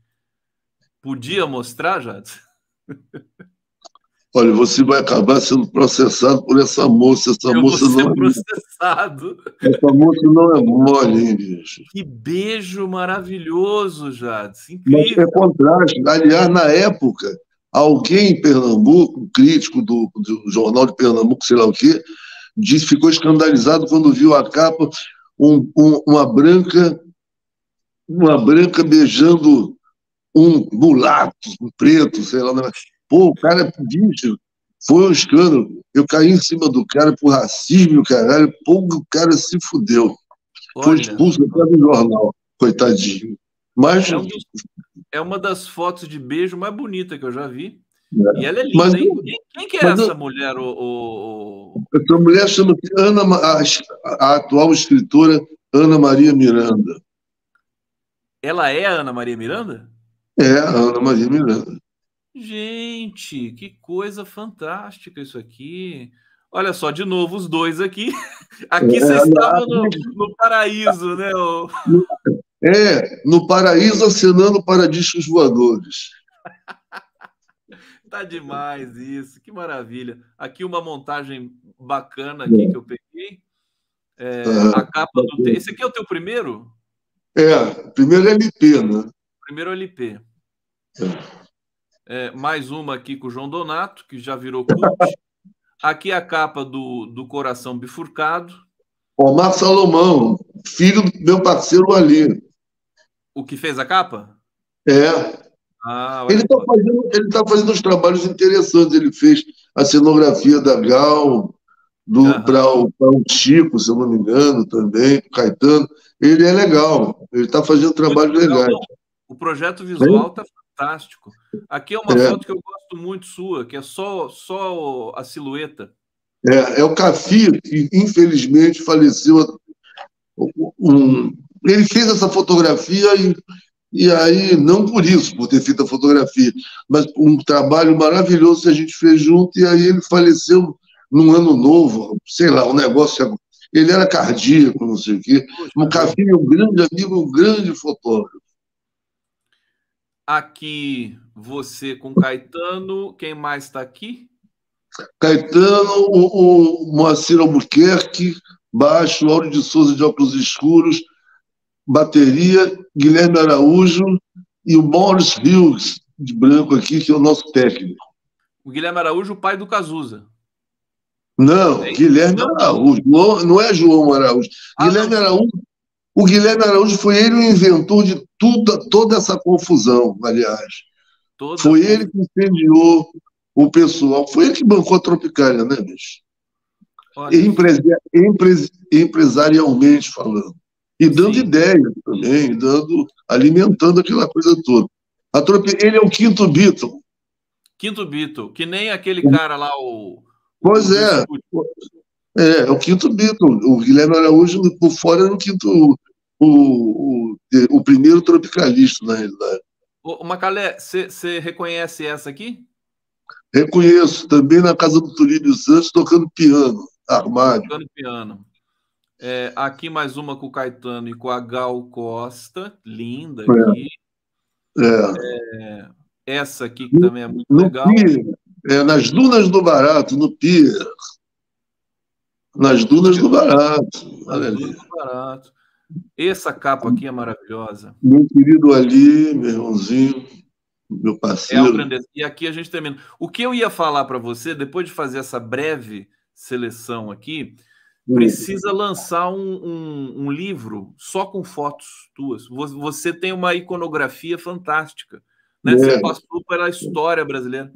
Podia mostrar, Jades? Olha, você vai acabar sendo processado por essa moça. Essa eu moça não é processado. Essa moça não é mole, hein, bicho? Que beijo maravilhoso, Jades. Incrível. Mas é contraste. Aliás, na época, alguém em Pernambuco, um crítico do, do Jornal de Pernambuco, sei lá o quê, disse, ficou escandalizado quando viu a capa, um, um, uma branca, uma branca beijando um mulato, um preto, sei lá. Pô, o cara é bicho, foi um escândalo. Eu caí em cima do cara por racismo, caralho. Pô, o cara se fudeu. Olha, foi expulso até do jornal, coitadinho. Mas. É, é, uma das fotos de beijo mais bonita que eu já vi. É. E ela é linda, mas, hein? Quem, quem que é essa eu, mulher? O, o, Essa mulher chama-se Ana, a, a atual escritora Ana Maria Miranda. Ela é a Ana Maria Miranda? É, a Ana Maria Miranda. Gente, que coisa fantástica isso aqui. Olha só, de novo, os dois aqui. Aqui é, vocês estavam no, no, paraíso, né? O... É, no paraíso acenando para discos voadores. tá demais isso, que maravilha. Aqui uma montagem bacana aqui é. que eu peguei. É, a capa do. Esse aqui é o teu primeiro? É, primeiro LP, né? Primeiro LP. É. É, mais uma aqui com o João Donato, que já virou cult. Aqui a capa do, do Coração Bifurcado. Omar Salomão, filho do meu parceiro ali. O que fez a capa? É. Ah, ele está fazendo, tá fazendo uns trabalhos interessantes. Ele fez a cenografia da Gal, para o, o Chico, se eu não me engano, também, o Caetano. Ele é legal, ele está fazendo trabalhos legais. O projeto visual está fantástico. Aqui é uma é. foto que eu gosto muito sua, que é só, só a silhueta. É, é o Cafi, que infelizmente faleceu. Um, ele fez essa fotografia e, e aí, não por isso, por ter feito a fotografia, mas um trabalho maravilhoso que a gente fez junto, e aí ele faleceu num ano novo, sei lá, um negócio. Ele era cardíaco, não sei o quê. O Cafi é um grande amigo, um grande fotógrafo. Aqui você com Caetano. Quem mais está aqui? Caetano, o, o Moacir Albuquerque, baixo, Áureo de Souza de óculos escuros, bateria, Guilherme Araújo e o Morris Hughes, de branco aqui, que é o nosso técnico. O Guilherme Araújo, o pai do Cazuza. Não, é Guilherme Araújo, não, não é João Araújo. Ah, Guilherme não. Araújo o Guilherme Araújo foi ele o inventor de tudo, toda essa confusão, aliás. Toda foi ele que incendiou o pessoal. Foi ele que bancou a Tropicália, né, bicho? empresarialmente falando. E dando Sim. ideias também, dando, alimentando aquela coisa toda. A Trop... Ele é o quinto Beatle. Quinto Beatle, que nem aquele cara lá, o. Pois o... é. É, é o quinto Beatle. O Guilherme Araújo, por fora, era o quinto o, o, o primeiro tropicalista, na realidade. Ô, Macalé, você reconhece essa aqui? Reconheço também na casa do Tulíbio Santos tocando piano, armário. Tocando piano. É, aqui mais uma com o Caetano e com a Gal Costa, linda é. aqui. É. é. essa aqui que também é muito no legal. Pier, é, nas dunas do Barato, no Pier. Nas dunas do Barato. Olha ali. Do barato. Essa capa aqui é maravilhosa. Meu querido Ali, meu irmãozinho, meu parceiro. É e aqui a gente termina. O que eu ia falar para você, depois de fazer essa breve seleção aqui. Precisa lançar um, um, um, livro só com fotos tuas. Você tem uma iconografia fantástica. Né? É. Você passou pela história brasileira.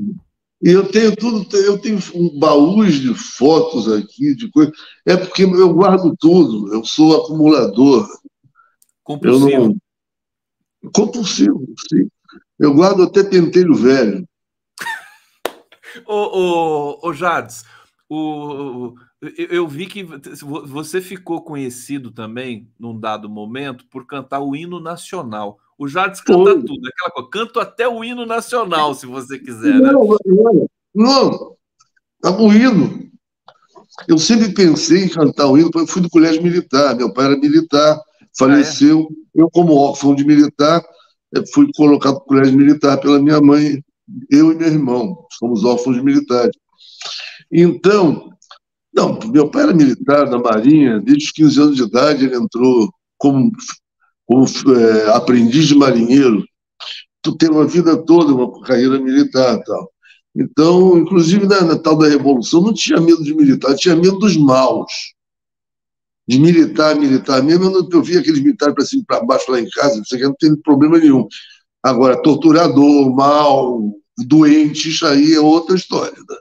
Eu tenho tudo, eu tenho um baús de fotos aqui, de coisas. É porque eu guardo tudo, eu sou acumulador. Compulsivo. Eu não... Compulsivo, sim. Eu guardo até pentelho velho. ô, ô, ô Jades, o, eu vi que você ficou conhecido também, num dado momento, por cantar o hino nacional. O Jades canta Foi. tudo, aquela coisa. Canto até o hino nacional, se você quiser. Né? Não, não, não. Tá o hino. Eu sempre pensei em cantar o hino, porque eu fui do colégio militar. Meu pai era militar, faleceu. Ah, é? Eu, como órfão de militar, fui colocado no colégio militar pela minha mãe, eu e meu irmão. Somos órfãos de militares. Então, não, meu pai era militar na Marinha, desde os 15 anos de idade ele entrou como como é, aprendiz de marinheiro, tu tem uma vida toda, uma carreira militar tal. Então, inclusive na, na, tal da Revolução, não tinha medo de militar, tinha medo dos maus. De militar, militar mesmo, eu, eu via aqueles militares para cima e para baixo lá em casa, isso aqui não tem problema nenhum. Agora, torturador, mal, doente, isso aí é outra história. Né?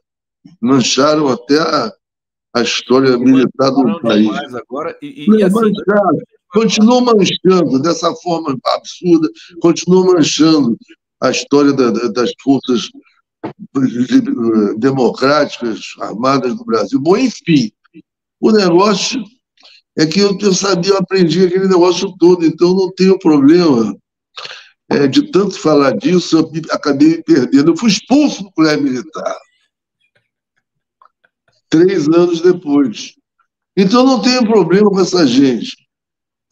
Mancharam até a, a história militar do país. Agora, e, e, assim, mancharam, continuam manchando dessa forma absurda, continuam manchando a história da, das forças democráticas armadas do Brasil. Bom, enfim, o negócio é que eu, eu sabia, eu aprendi aquele negócio todo, então não tenho problema é, de tanto falar disso, eu acabei me perdendo. Eu fui expulso do colégio militar. Três anos depois. Então não tenho problema com essa gente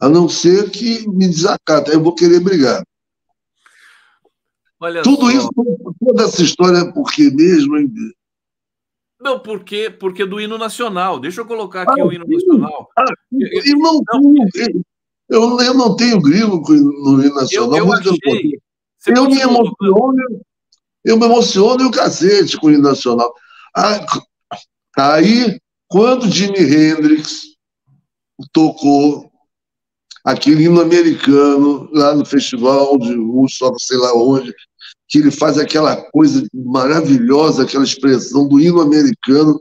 a não ser que me desacata, eu vou querer brigar. Olha Tudo só. isso, toda essa história é por quê mesmo, hein? Não, porque, porque do hino nacional. Deixa eu colocar aqui ah, o hino nacional. Ah, eu, não, não tenho, eu, eu não tenho grilo no hino nacional. Eu, eu, achei, eu me emociono, eu me emociono e o cacete com o hino nacional. Ah, aí, quando Jimi Hendrix tocou aquele hino americano lá no festival de Woodstock, sei lá onde, que ele faz aquela coisa maravilhosa, aquela expressão do hino americano.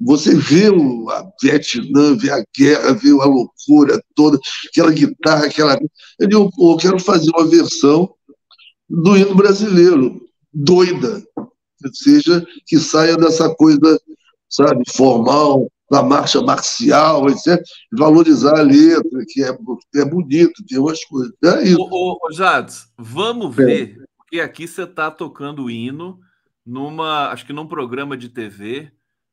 Você vê o a Vietnã, vê a guerra, vê a loucura toda, aquela guitarra, aquela. Eu digo, pô, eu quero fazer uma versão do hino brasileiro, doida, ou seja, que saia dessa coisa, sabe, formal, da marcha marcial, etc. Valorizar a letra, que é, é bonito, tem umas coisas. É isso. Ô, ô, Jades, vamos é. ver, porque aqui você está tocando o hino numa, acho que num programa de TV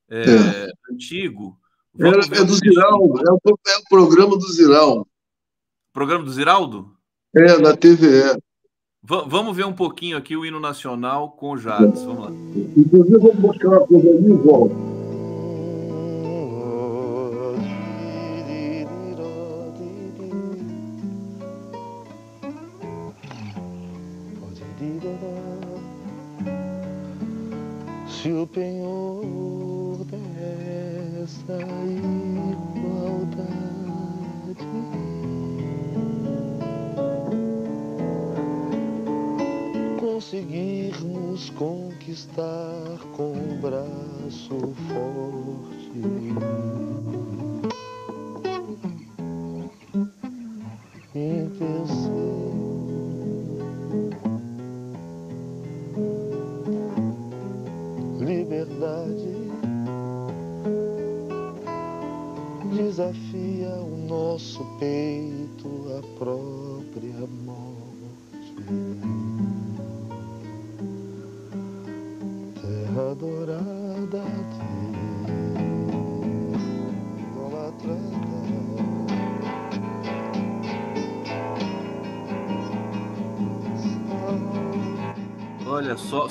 é, é. antigo. É, é do Ziraldo, é o, é o programa do Ziraldo. Programa do Ziraldo? É, na TVE. V vamos ver um pouquinho aqui o hino nacional com o Jades. Vamos lá. Inclusive, vamos buscar uma coisa ali e volta.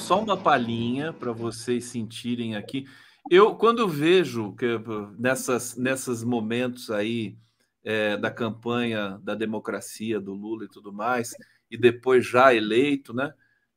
Só, uma palhinha para vocês sentirem aqui. Eu, quando vejo que nessas, nesses momentos aí é, da campanha da democracia do Lula e tudo mais, e depois já eleito, né?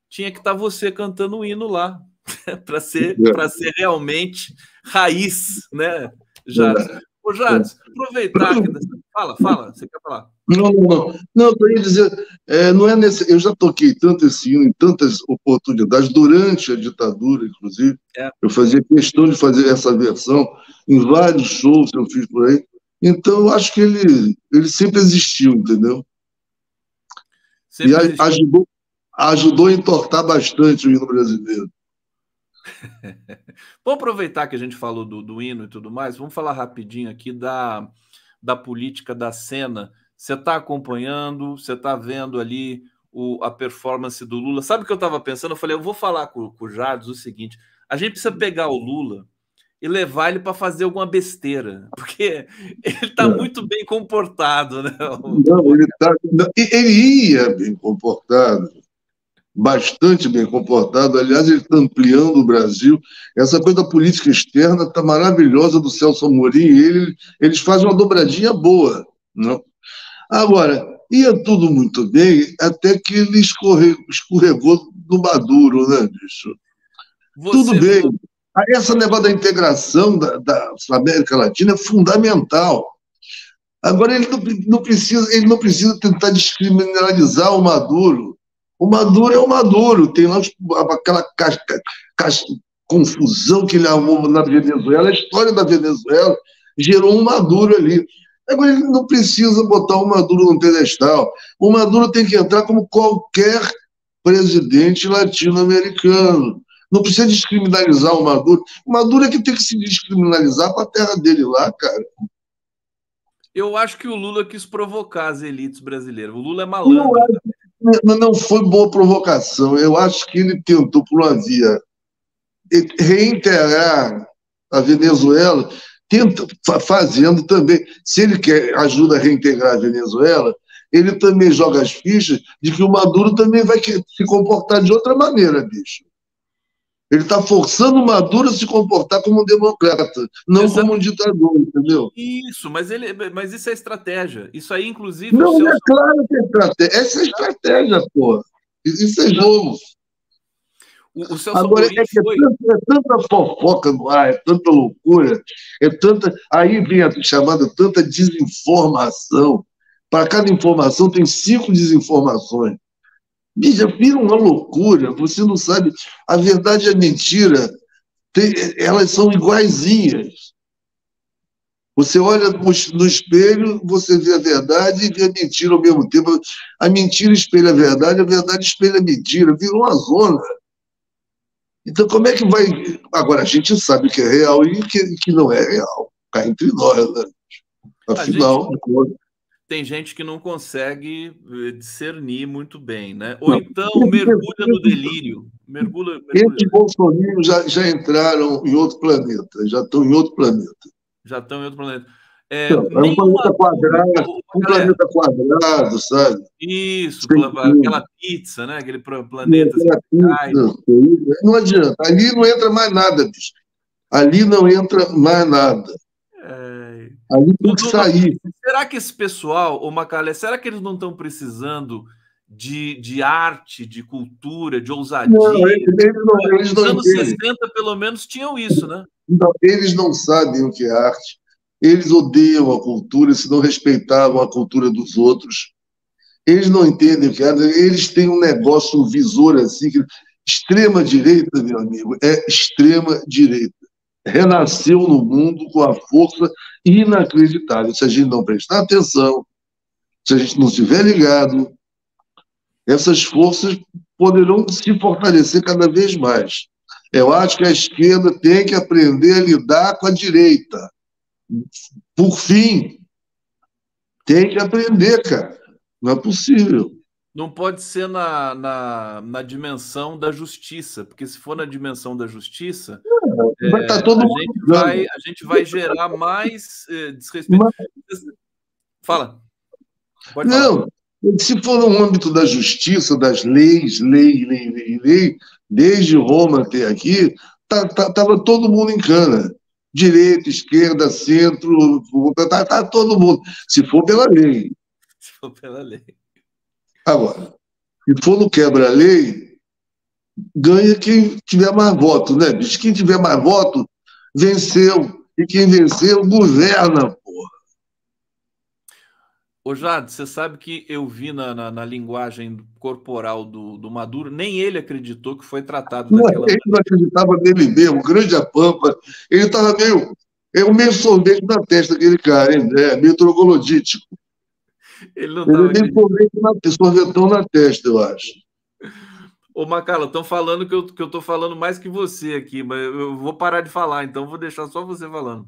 Tinha que estar tá você cantando o hino lá, para ser, é. ser realmente raiz, né, Jades? É. Ô, Jades, aproveitar que. Fala, fala, você quer falar? Não, não, não, eu queria dizer, é, não é nesse, eu já toquei tanto esse hino em tantas oportunidades, durante a ditadura, inclusive, é. eu fazia questão de fazer essa versão em vários shows que eu fiz por aí, então eu acho que ele, ele sempre existiu, entendeu? Sempre e existiu. ajudou, ajudou a entortar bastante o hino brasileiro. vamos aproveitar que a gente falou do, do hino e tudo mais, vamos falar rapidinho aqui da, da política da cena. Você está acompanhando, você está vendo ali o, a performance do Lula. Sabe o que eu estava pensando? Eu falei, eu vou falar com, com o Jardim o seguinte: a gente precisa pegar o Lula e levar ele para fazer alguma besteira, porque ele está é. muito bem comportado, né? Não, ele, tá, ele ia bem comportado bastante bem comportado. Aliás, ele está ampliando o Brasil. Essa coisa da política externa está maravilhosa do Celso Amorim. Ele, eles fazem uma dobradinha boa. Não? Agora, ia tudo muito bem até que ele escorregou, escorregou no Maduro, né, bicho? Você tudo bem. Não... Essa negócio da integração da, da América Latina é fundamental. Agora, ele não, não, precisa, ele não precisa tentar descriminalizar o Maduro o Maduro é o Maduro, tem lá aquela casca, casca, confusão que ele arrumou na Venezuela, a história da Venezuela gerou um Maduro ali. Agora ele não precisa botar o Maduro no pedestal. O Maduro tem que entrar como qualquer presidente latino-americano. Não precisa descriminalizar o Maduro. O Maduro é que tem que se descriminalizar para a terra dele lá, cara. Eu acho que o Lula quis provocar as elites brasileiras. O Lula é malandro. Não, é, não foi boa provocação. Eu acho que ele tentou, por uma via, reintegrar a Venezuela, tenta, fazendo também. Se ele quer ajuda a reintegrar a Venezuela, ele também joga as fichas de que o Maduro também vai se comportar de outra maneira, bicho. Ele está forçando o Maduro a se comportar como um democrata, não Exato. como um ditador, entendeu? Isso, mas, ele, mas isso é estratégia. Isso aí, inclusive. Não, é claro que é estratégia. Essa é estratégia, porra. Isso é jogo. O, o Agora, é, que é, tanta, é, tanta, fofoca no ar, é tanta loucura, é tanta. Aí vem a chamada tanta desinformação. Para cada informação tem cinco desinformações. Bicha, vira uma loucura, você não sabe. A verdade e a mentira, tem, elas são iguaizinhas. Você olha no espelho, você vê a verdade e vê a mentira ao mesmo tempo. A mentira espelha a verdade, a verdade espelha a mentira. Virou uma zona. Então, como é que vai. Agora, a gente sabe que é real e que, que não é real. Cá entre nós, né? Afinal, gente tem gente que não consegue eh, discernir muito bem, né? Ou não. então mergulha no delírio. Mergulha, mergulha. Esses bolsonaristas já, já entraram em outro planeta, já estão em outro planeta. Já estão em outro planeta. É, é um planeta quadrado, um planeta quadrado, sabe? Isso, aquela pizza, né? Aquele planeta. Pizza, não adianta. Ali não entra mais nada, bicho. Ali não entra mais nada. Ali tem que sair. Será que esse pessoal, o Macalé, será que eles não estão precisando de, de arte, de cultura, de ousadia? Não, eles, não, eles Nos anos 60, pelo menos, tinham isso, né? Não, eles não sabem o que é arte. Eles odeiam a cultura, se não respeitavam a cultura dos outros. Eles não entendem o que é arte. Eles têm um negócio, um visor assim, que extrema direita, meu amigo, é extrema direita renasceu no mundo com a força inacreditável. Se a gente não prestar atenção, se a gente não estiver ligado, essas forças poderão se fortalecer cada vez mais. Eu acho que a esquerda tem que aprender a lidar com a direita. Por fim, tem que aprender, cara. Não é possível. Não pode ser na, na, na, dimensão da justiça, porque se for na dimensão da justiça, é, tá todo a, gente vai, a gente vai gerar mais é, desrespeito. Mas... Fala. Pode não, falar. se for no âmbito da justiça, das leis, lei, lei, lei, lei, desde Roma até aqui, tá, tá, tava todo mundo em cana. Direita, esquerda, centro, tá, tá todo mundo. Se for pela lei. Se for pela lei. Agora, se for no quebra-lei, ganha quem tiver mais voto, né, bicho? Quem tiver mais voto, venceu. E quem venceu, governa, porra. Ô Jade, você sabe que eu vi na, na, na linguagem corporal do, do, Maduro, nem ele acreditou que foi tratado não, daquela Ele não acreditava nele mesmo, grande a pampa. Ele estava meio. É um meio sorvete na testa, aquele cara, hein? É, meio troglodítico. Ele não estava. Ele tem sorvetão na testa, eu acho. Ô, Macala, estão falando que eu, que eu tô falando mais que você aqui, mas eu vou parar de falar, então vou deixar só você falando.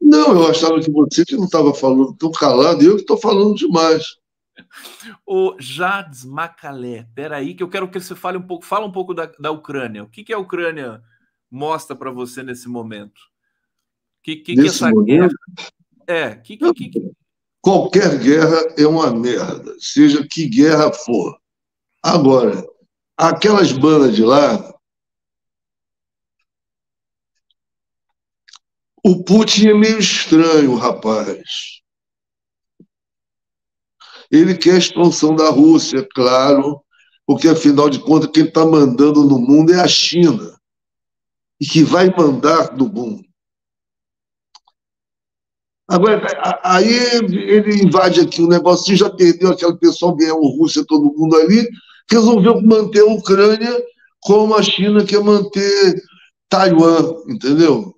Não, eu achava que você que não estava falando tão calado, eu que estou falando demais. O Jades Macalé, peraí, que eu quero que você fale um pouco, fala um pouco da, da Ucrânia. O que, que a Ucrânia mostra para você nesse momento? O que, que, que essa momento? guerra. É, que, que, que, Qualquer guerra é uma merda, seja que guerra for. Agora, aquelas bandas de lá. O Putin é meio estranho, rapaz. Ele quer a expansão da Rússia, claro, porque afinal de contas quem está mandando no mundo é a China e que vai mandar no mundo. Agora, aí ele invade aqui o negócio, já perdeu aquele pessoal Bielorrússia, todo mundo ali, resolveu manter a Ucrânia como a China quer manter Taiwan, entendeu?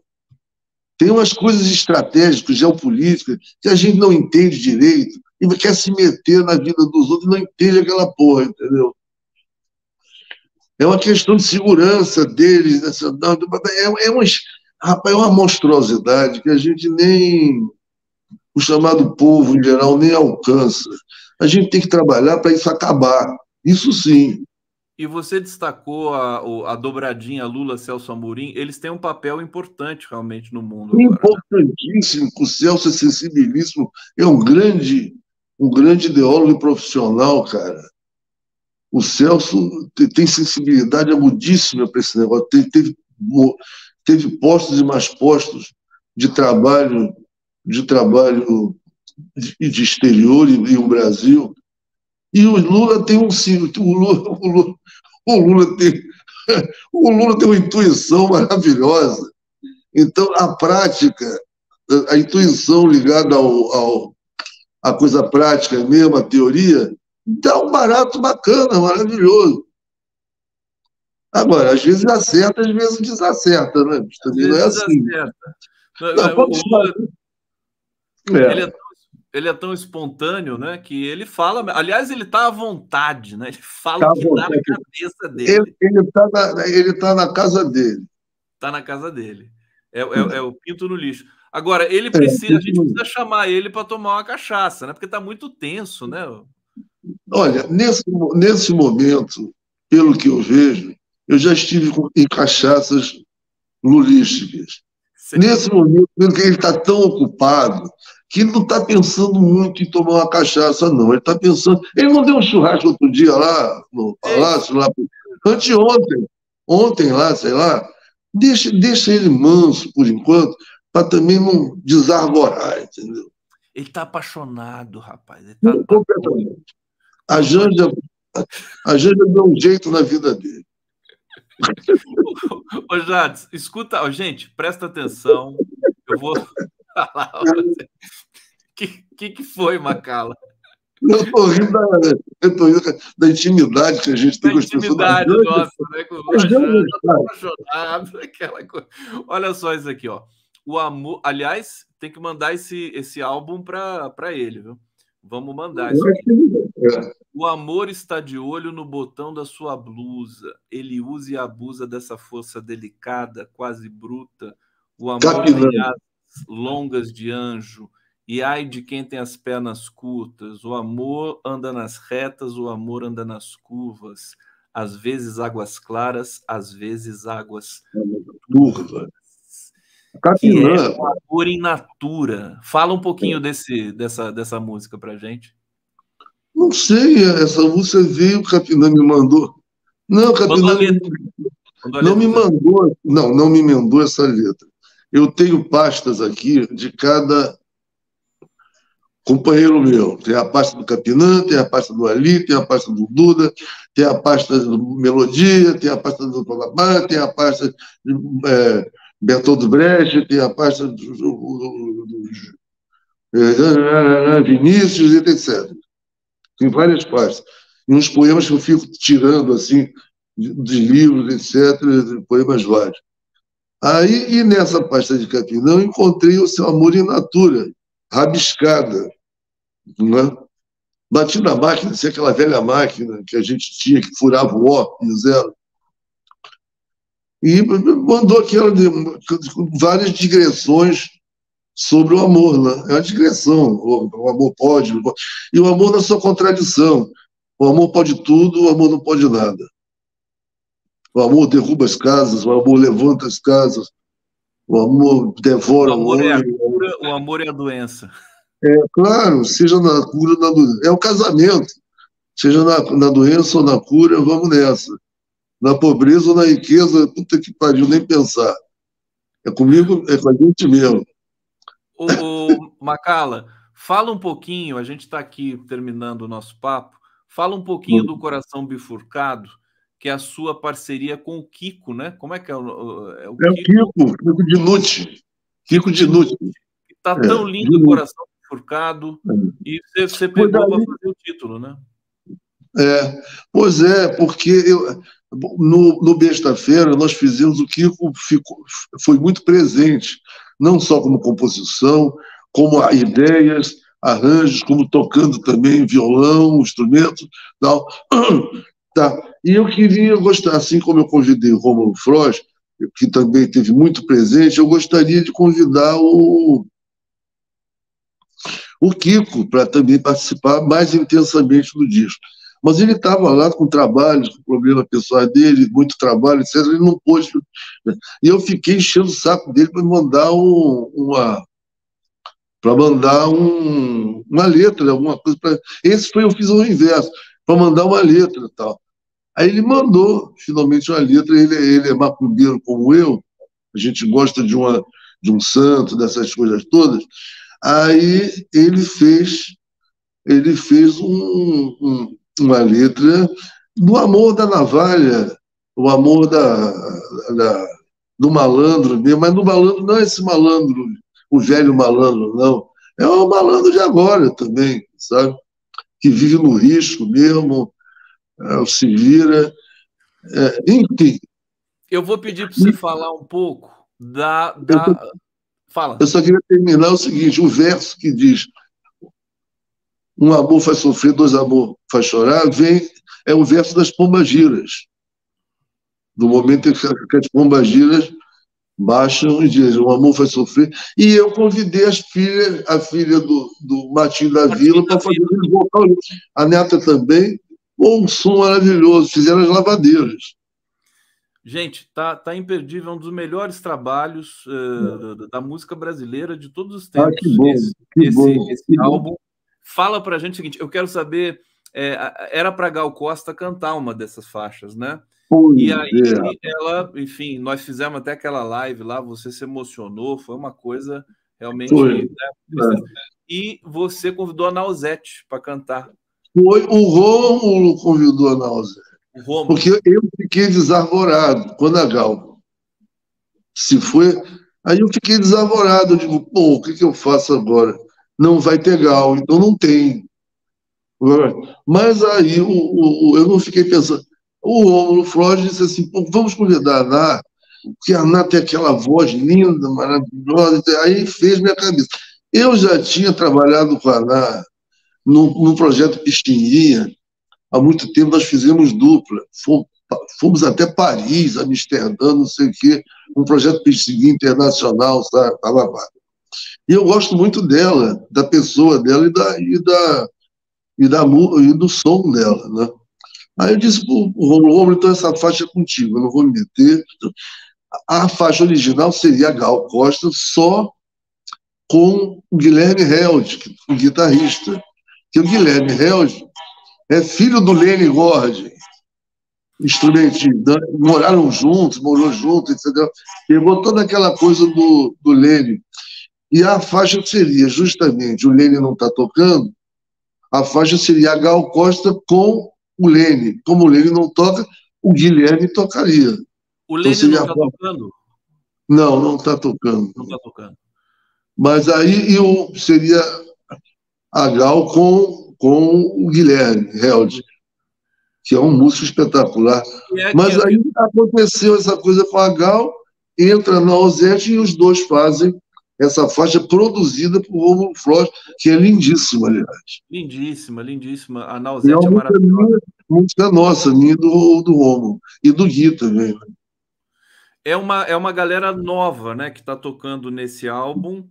Tem umas coisas estratégicas, geopolíticas, que a gente não entende direito e quer se meter na vida dos outros não entende aquela porra, entendeu? É uma questão de segurança deles, é, é, uma, rapaz, é uma monstruosidade que a gente nem o chamado povo em geral nem alcança. A gente tem que trabalhar para isso acabar. Isso sim. E você destacou a, a dobradinha Lula-Celso Amorim, eles têm um papel importante realmente no mundo. Agora, né? Importantíssimo, o Celso é sensibilíssimo, é um grande, um grande ideólogo profissional, cara. O Celso tem sensibilidade agudíssima para esse negócio, teve, teve, teve postos e mais postos de trabalho de trabalho de, de exterior e, e o Brasil. E o Lula tem um o Lula, o Lula, o Lula tem o Lula tem uma intuição maravilhosa. Então a prática, a intuição ligada ao, ao a coisa prática mesmo, a teoria, dá um barato bacana, maravilhoso. Agora, às vezes acerta, às vezes desacerta, né? Também não é assim. Não, não, o, Lula, é. Ele, é ele é tão espontâneo, né? Que ele fala. Aliás, ele está à vontade, né? Ele fala tá o que está na cabeça dele. Ele está na, ele tá na casa dele. Está na casa dele. É, é, é, o pinto no lixo. Agora, ele é, precisa, a gente precisa chamar ele para tomar uma cachaça, né? Porque está muito tenso, né? Olha, nesse, nesse momento, pelo que eu vejo, eu já estive em cachaças lulísticas. Nesse momento, pelo que ele está tão ocupado, que ele não está pensando muito em tomar uma cachaça, não. Ele está pensando. Ele não deu um churrasco outro dia lá no palácio, lá anteontem, ontem lá, sei lá. Deixa, deixa ele manso por enquanto, para também não desarvorar, entendeu? Ele está apaixonado, rapaz. Ele tá... Completamente. A Janja, a Janja deu um jeito na vida dele. Ô, Jades, escuta, gente, presta atenção. Eu vou falar. O que, que, que foi, Macala? Eu estou rindo, da, eu tô rindo da intimidade que a gente tem da com as pessoas. Intimidade nossa, né? Com o apaixonado, aquela coisa. Olha só isso aqui, ó. O amor, aliás, tem que mandar esse, esse álbum para ele, viu? Vamos mandar isso aqui. O amor está de olho no botão da sua blusa. Ele usa e abusa dessa força delicada, quase bruta. O amor tem asas longas de anjo. E ai de quem tem as pernas curtas, o amor anda nas retas, o amor anda nas curvas, às vezes águas claras, às vezes águas turvas. Que é o amor in natura. Fala um pouquinho desse, dessa, dessa música pra gente. Não sei, essa música veio, o Capinã me mandou. Não, o Capinã não, não me mandou, não, não me mandou essa letra. Eu tenho pastas aqui de cada companheiro meu. Tem a pasta do Capinã, tem a pasta do Ali, tem a pasta do Duda, tem a pasta do Melodia, tem a pasta do Palabá, tem a pasta de é, Bertoldo Brecht, tem a pasta do, do, do, do é, Vinícius, etc. Tem várias pastas. E uns poemas que eu fico tirando, assim, de, de livros, etc., poemas vários. Aí, e nessa pasta de Capinã, eu encontrei o seu amor in natura, rabiscada. Né? Bati na máquina, assim, aquela velha máquina que a gente tinha, que furava o O e zero. E mandou aquela várias digressões sobre o amor. Né? É uma digressão. O, amor pode, pode. E o amor na sua contradição. O amor pode tudo, o amor não pode nada. O amor derruba as casas, o amor levanta as casas, o amor devora o amor. O é a cura, o amor é a doença. É claro, seja na cura ou na doença. É o casamento. Seja na, na doença ou na cura, vamos nessa. Na pobreza ou na riqueza, puta que pariu, nem pensar. É comigo, é com a gente mesmo. O, o Macala, fala um pouquinho, a gente está aqui terminando o nosso papo, fala um pouquinho hum. do Coração Bifurcado, que é a sua parceria com o Kiko, né? Como é que é o, é o, é Kiko? Kiko, Kiko de Lute. Kiko de Lute. Está tão é, lindo o Coração Bifurcado, é. e você, você pegou para fazer o título, né? É, pois é, porque eu, no, no Besta-feira nós fizemos o Kiko ficou, foi muito presente, não só como composição, como ideias, arranjos, como tocando também violão, instrumento, tal. Tá. E eu queria gostar, assim como eu convidei o Romulo Froz, que também teve muito presente, eu gostaria de convidar o, o Kiko para também participar mais intensamente do disco. Mas ele estava lá com trabalhos, com problema pessoal dele, muito trabalho, etc. Ele não. Né? E eu fiquei enchendo o saco dele para mandar um, uma. Para mandar um, uma letra, alguma coisa. Pra... Esse foi, eu fiz o inverso, para mandar uma letra e tal. Aí ele mandou, finalmente, uma letra. Ele, ele é macumbeiro como eu, a gente gosta de, uma, de um santo, dessas coisas todas. Aí ele fez, ele fez um, um, uma letra do amor da navalha, o amor da, da, do malandro mesmo, mas do malandro não é esse malandro, o velho malandro, não. É o malandro de agora também, sabe? Que vive no risco mesmo, se vira. É, enfim. Eu vou pedir para você falar um pouco da. da... Eu, Fala. Eu só queria terminar o seguinte: o verso que diz um amor faz sofrer, dois amor faz chorar, vem, é o verso das pombagiras. Do momento em que as pombagiras baixam e dizem, um amor faz sofrer. E eu convidei as filhas, a filha do, do Martim da Vila para fazer o vocal. A neta também, um som maravilhoso, fizeram as lavadeiras. Gente, tá, tá imperdível, é um dos melhores trabalhos uh, da, da, música brasileira de todos os tempos. Ah, que bom, esse, que esse, bom, esse que álbum. Bom. Fala pra gente o seguinte: eu quero saber. É, era para Gal Costa cantar uma dessas faixas, né? Pois e aí é. ela, enfim, nós fizemos até aquela live lá, você se emocionou, foi uma coisa realmente. Né? É. E você convidou a Nausete para cantar. Foi o Rômulo convidou a Nausete. Porque eu fiquei desarvorado quando a Gal se foi. Aí eu fiquei desarvorado. Eu digo, pô, o que, que eu faço agora? Não vai ter Gal, então não tem. Mas aí o, o, eu não fiquei pensando. O Romulo Freud disse assim: pô, vamos convidar a Ná, porque a Ná tem aquela voz linda, maravilhosa. Aí fez minha cabeça. Eu já tinha trabalhado com a Ná no, no projeto Piscininha, há muito tempo nós fizemos dupla. Fomos, até Paris, Amsterdã, não sei o quê, um projeto Piscininha internacional, sabe? E eu gosto muito dela, da pessoa dela e, da, e, da, e, da, e do som dela, né? Aí eu disse o Romulo, então essa faixa é contigo, eu não vou me meter. A faixa original seria Gal Costa só com o Guilherme Held, o guitarrista. Que o Guilherme Held é filho do Lenny Gordon, instrumentista. Moraram juntos, morou junto, etc. Pegou toda aquela coisa do, do Lenny. E a faixa seria justamente, o Lenny não está tocando, a faixa seria a Gal Costa com o Lene. Como o Lene não toca, o Guilherme tocaria. O Lene então, não está tocando? Não, não está tocando. Não está tocando. Mas aí eu seria a Gal com, com o Guilherme Held, que é um músico espetacular. É Mas aí aconteceu essa coisa com a Gal, entra na Ozete e os dois fazem essa faixa produzida por Romulo Flores, que é lindíssima, aliás. Lindíssima, lindíssima. A Nausete é, é maravilhosa. Minha, música nossa, minha do, do Romulo. E do Gui também. Né? É uma, é uma galera nova, né, que está tocando nesse álbum.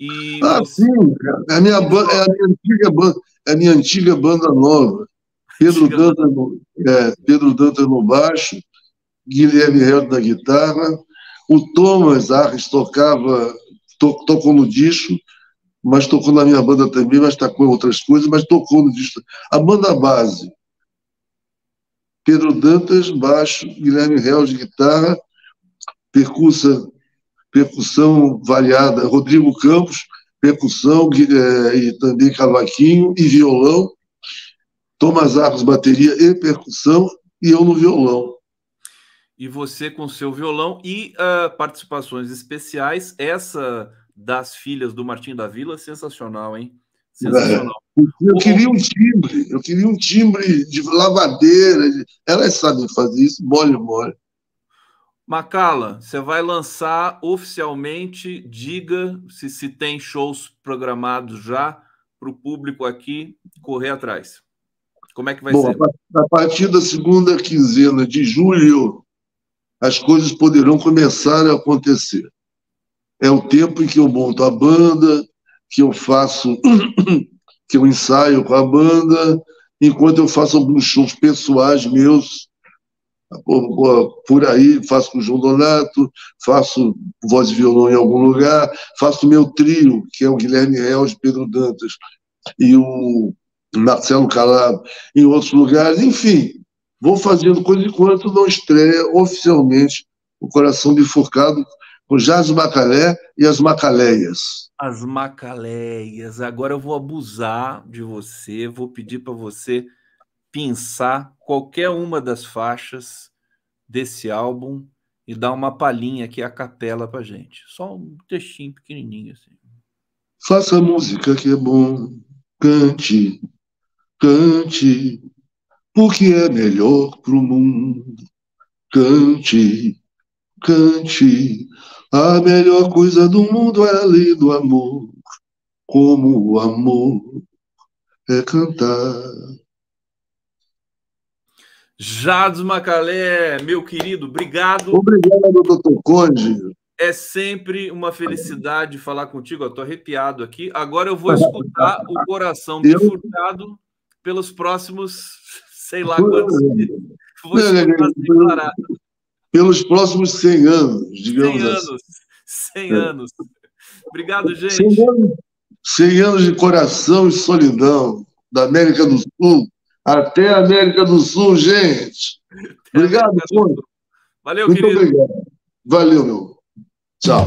E ah, você... sim, é a minha, é a minha antiga banda, é a minha antiga banda nova. Pedro Dantas, no, é, Pedro Dantas no baixo, Guilherme Held na guitarra, o Thomas Arres tocava to, tocou no disco, mas tocou na minha banda também, mas tocou em outras coisas, mas tocou no disco. A banda base, Pedro Dantas, baixo, Guilherme Real de guitarra, percussa, percussão variada, Rodrigo Campos, percussão é, e também cavaquinho e violão, Thomas Arcos, bateria e percussão, e eu no violão. E você com seu violão e uh, participações especiais. Essa das filhas do Martim da Vila, sensacional, hein? Sensacional. É. Eu queria um timbre, eu queria um timbre de lavadeira. De... Elas sabem fazer isso, mole, mole. Macala, você vai lançar oficialmente, diga se, se tem shows programados já para o público aqui correr atrás. Como é que vai Bom, ser? A partir da segunda quinzena de julho, as coisas poderão começar a acontecer. É o tempo em que eu monto a banda, que eu faço, que eu ensaio com a banda, enquanto eu faço alguns shows pessoais meus, por aí, faço com o João Donato, faço voz e violão em algum lugar, faço meu trio, que é o Guilherme Reis, Pedro Dantas e o Marcelo Calado, em outros lugares, enfim, Vou fazendo coisa enquanto não estreia oficialmente o Coração Bifurcado com Jazz Macalé e as Macaleias. As Macaleias. Agora eu vou abusar de você, vou pedir para você pensar qualquer uma das faixas desse álbum e dar uma palhinha aqui a capela para gente. Só um textinho pequenininho assim. Faça música que é bom, cante, cante, o que é melhor pro mundo. Cante, cante, a melhor coisa do mundo é a lei do amor, como o amor é cantar. Jados Macalé, meu querido, obrigado. Obrigado, doutor Conde. É sempre uma felicidade falar contigo. Estou arrepiado aqui. Agora eu vou escutar o coração bifurcado pelos próximos sei lá quantos Pelos próximos 100 anos, digamos 100 anos, assim. 100 anos. Obrigado, gente. 100 anos, 100 anos de coração e solidão da América do Sul até a América do Sul, gente. Obrigado, Valeu, Muito querido. obrigado. Valeu, meu. Tchau.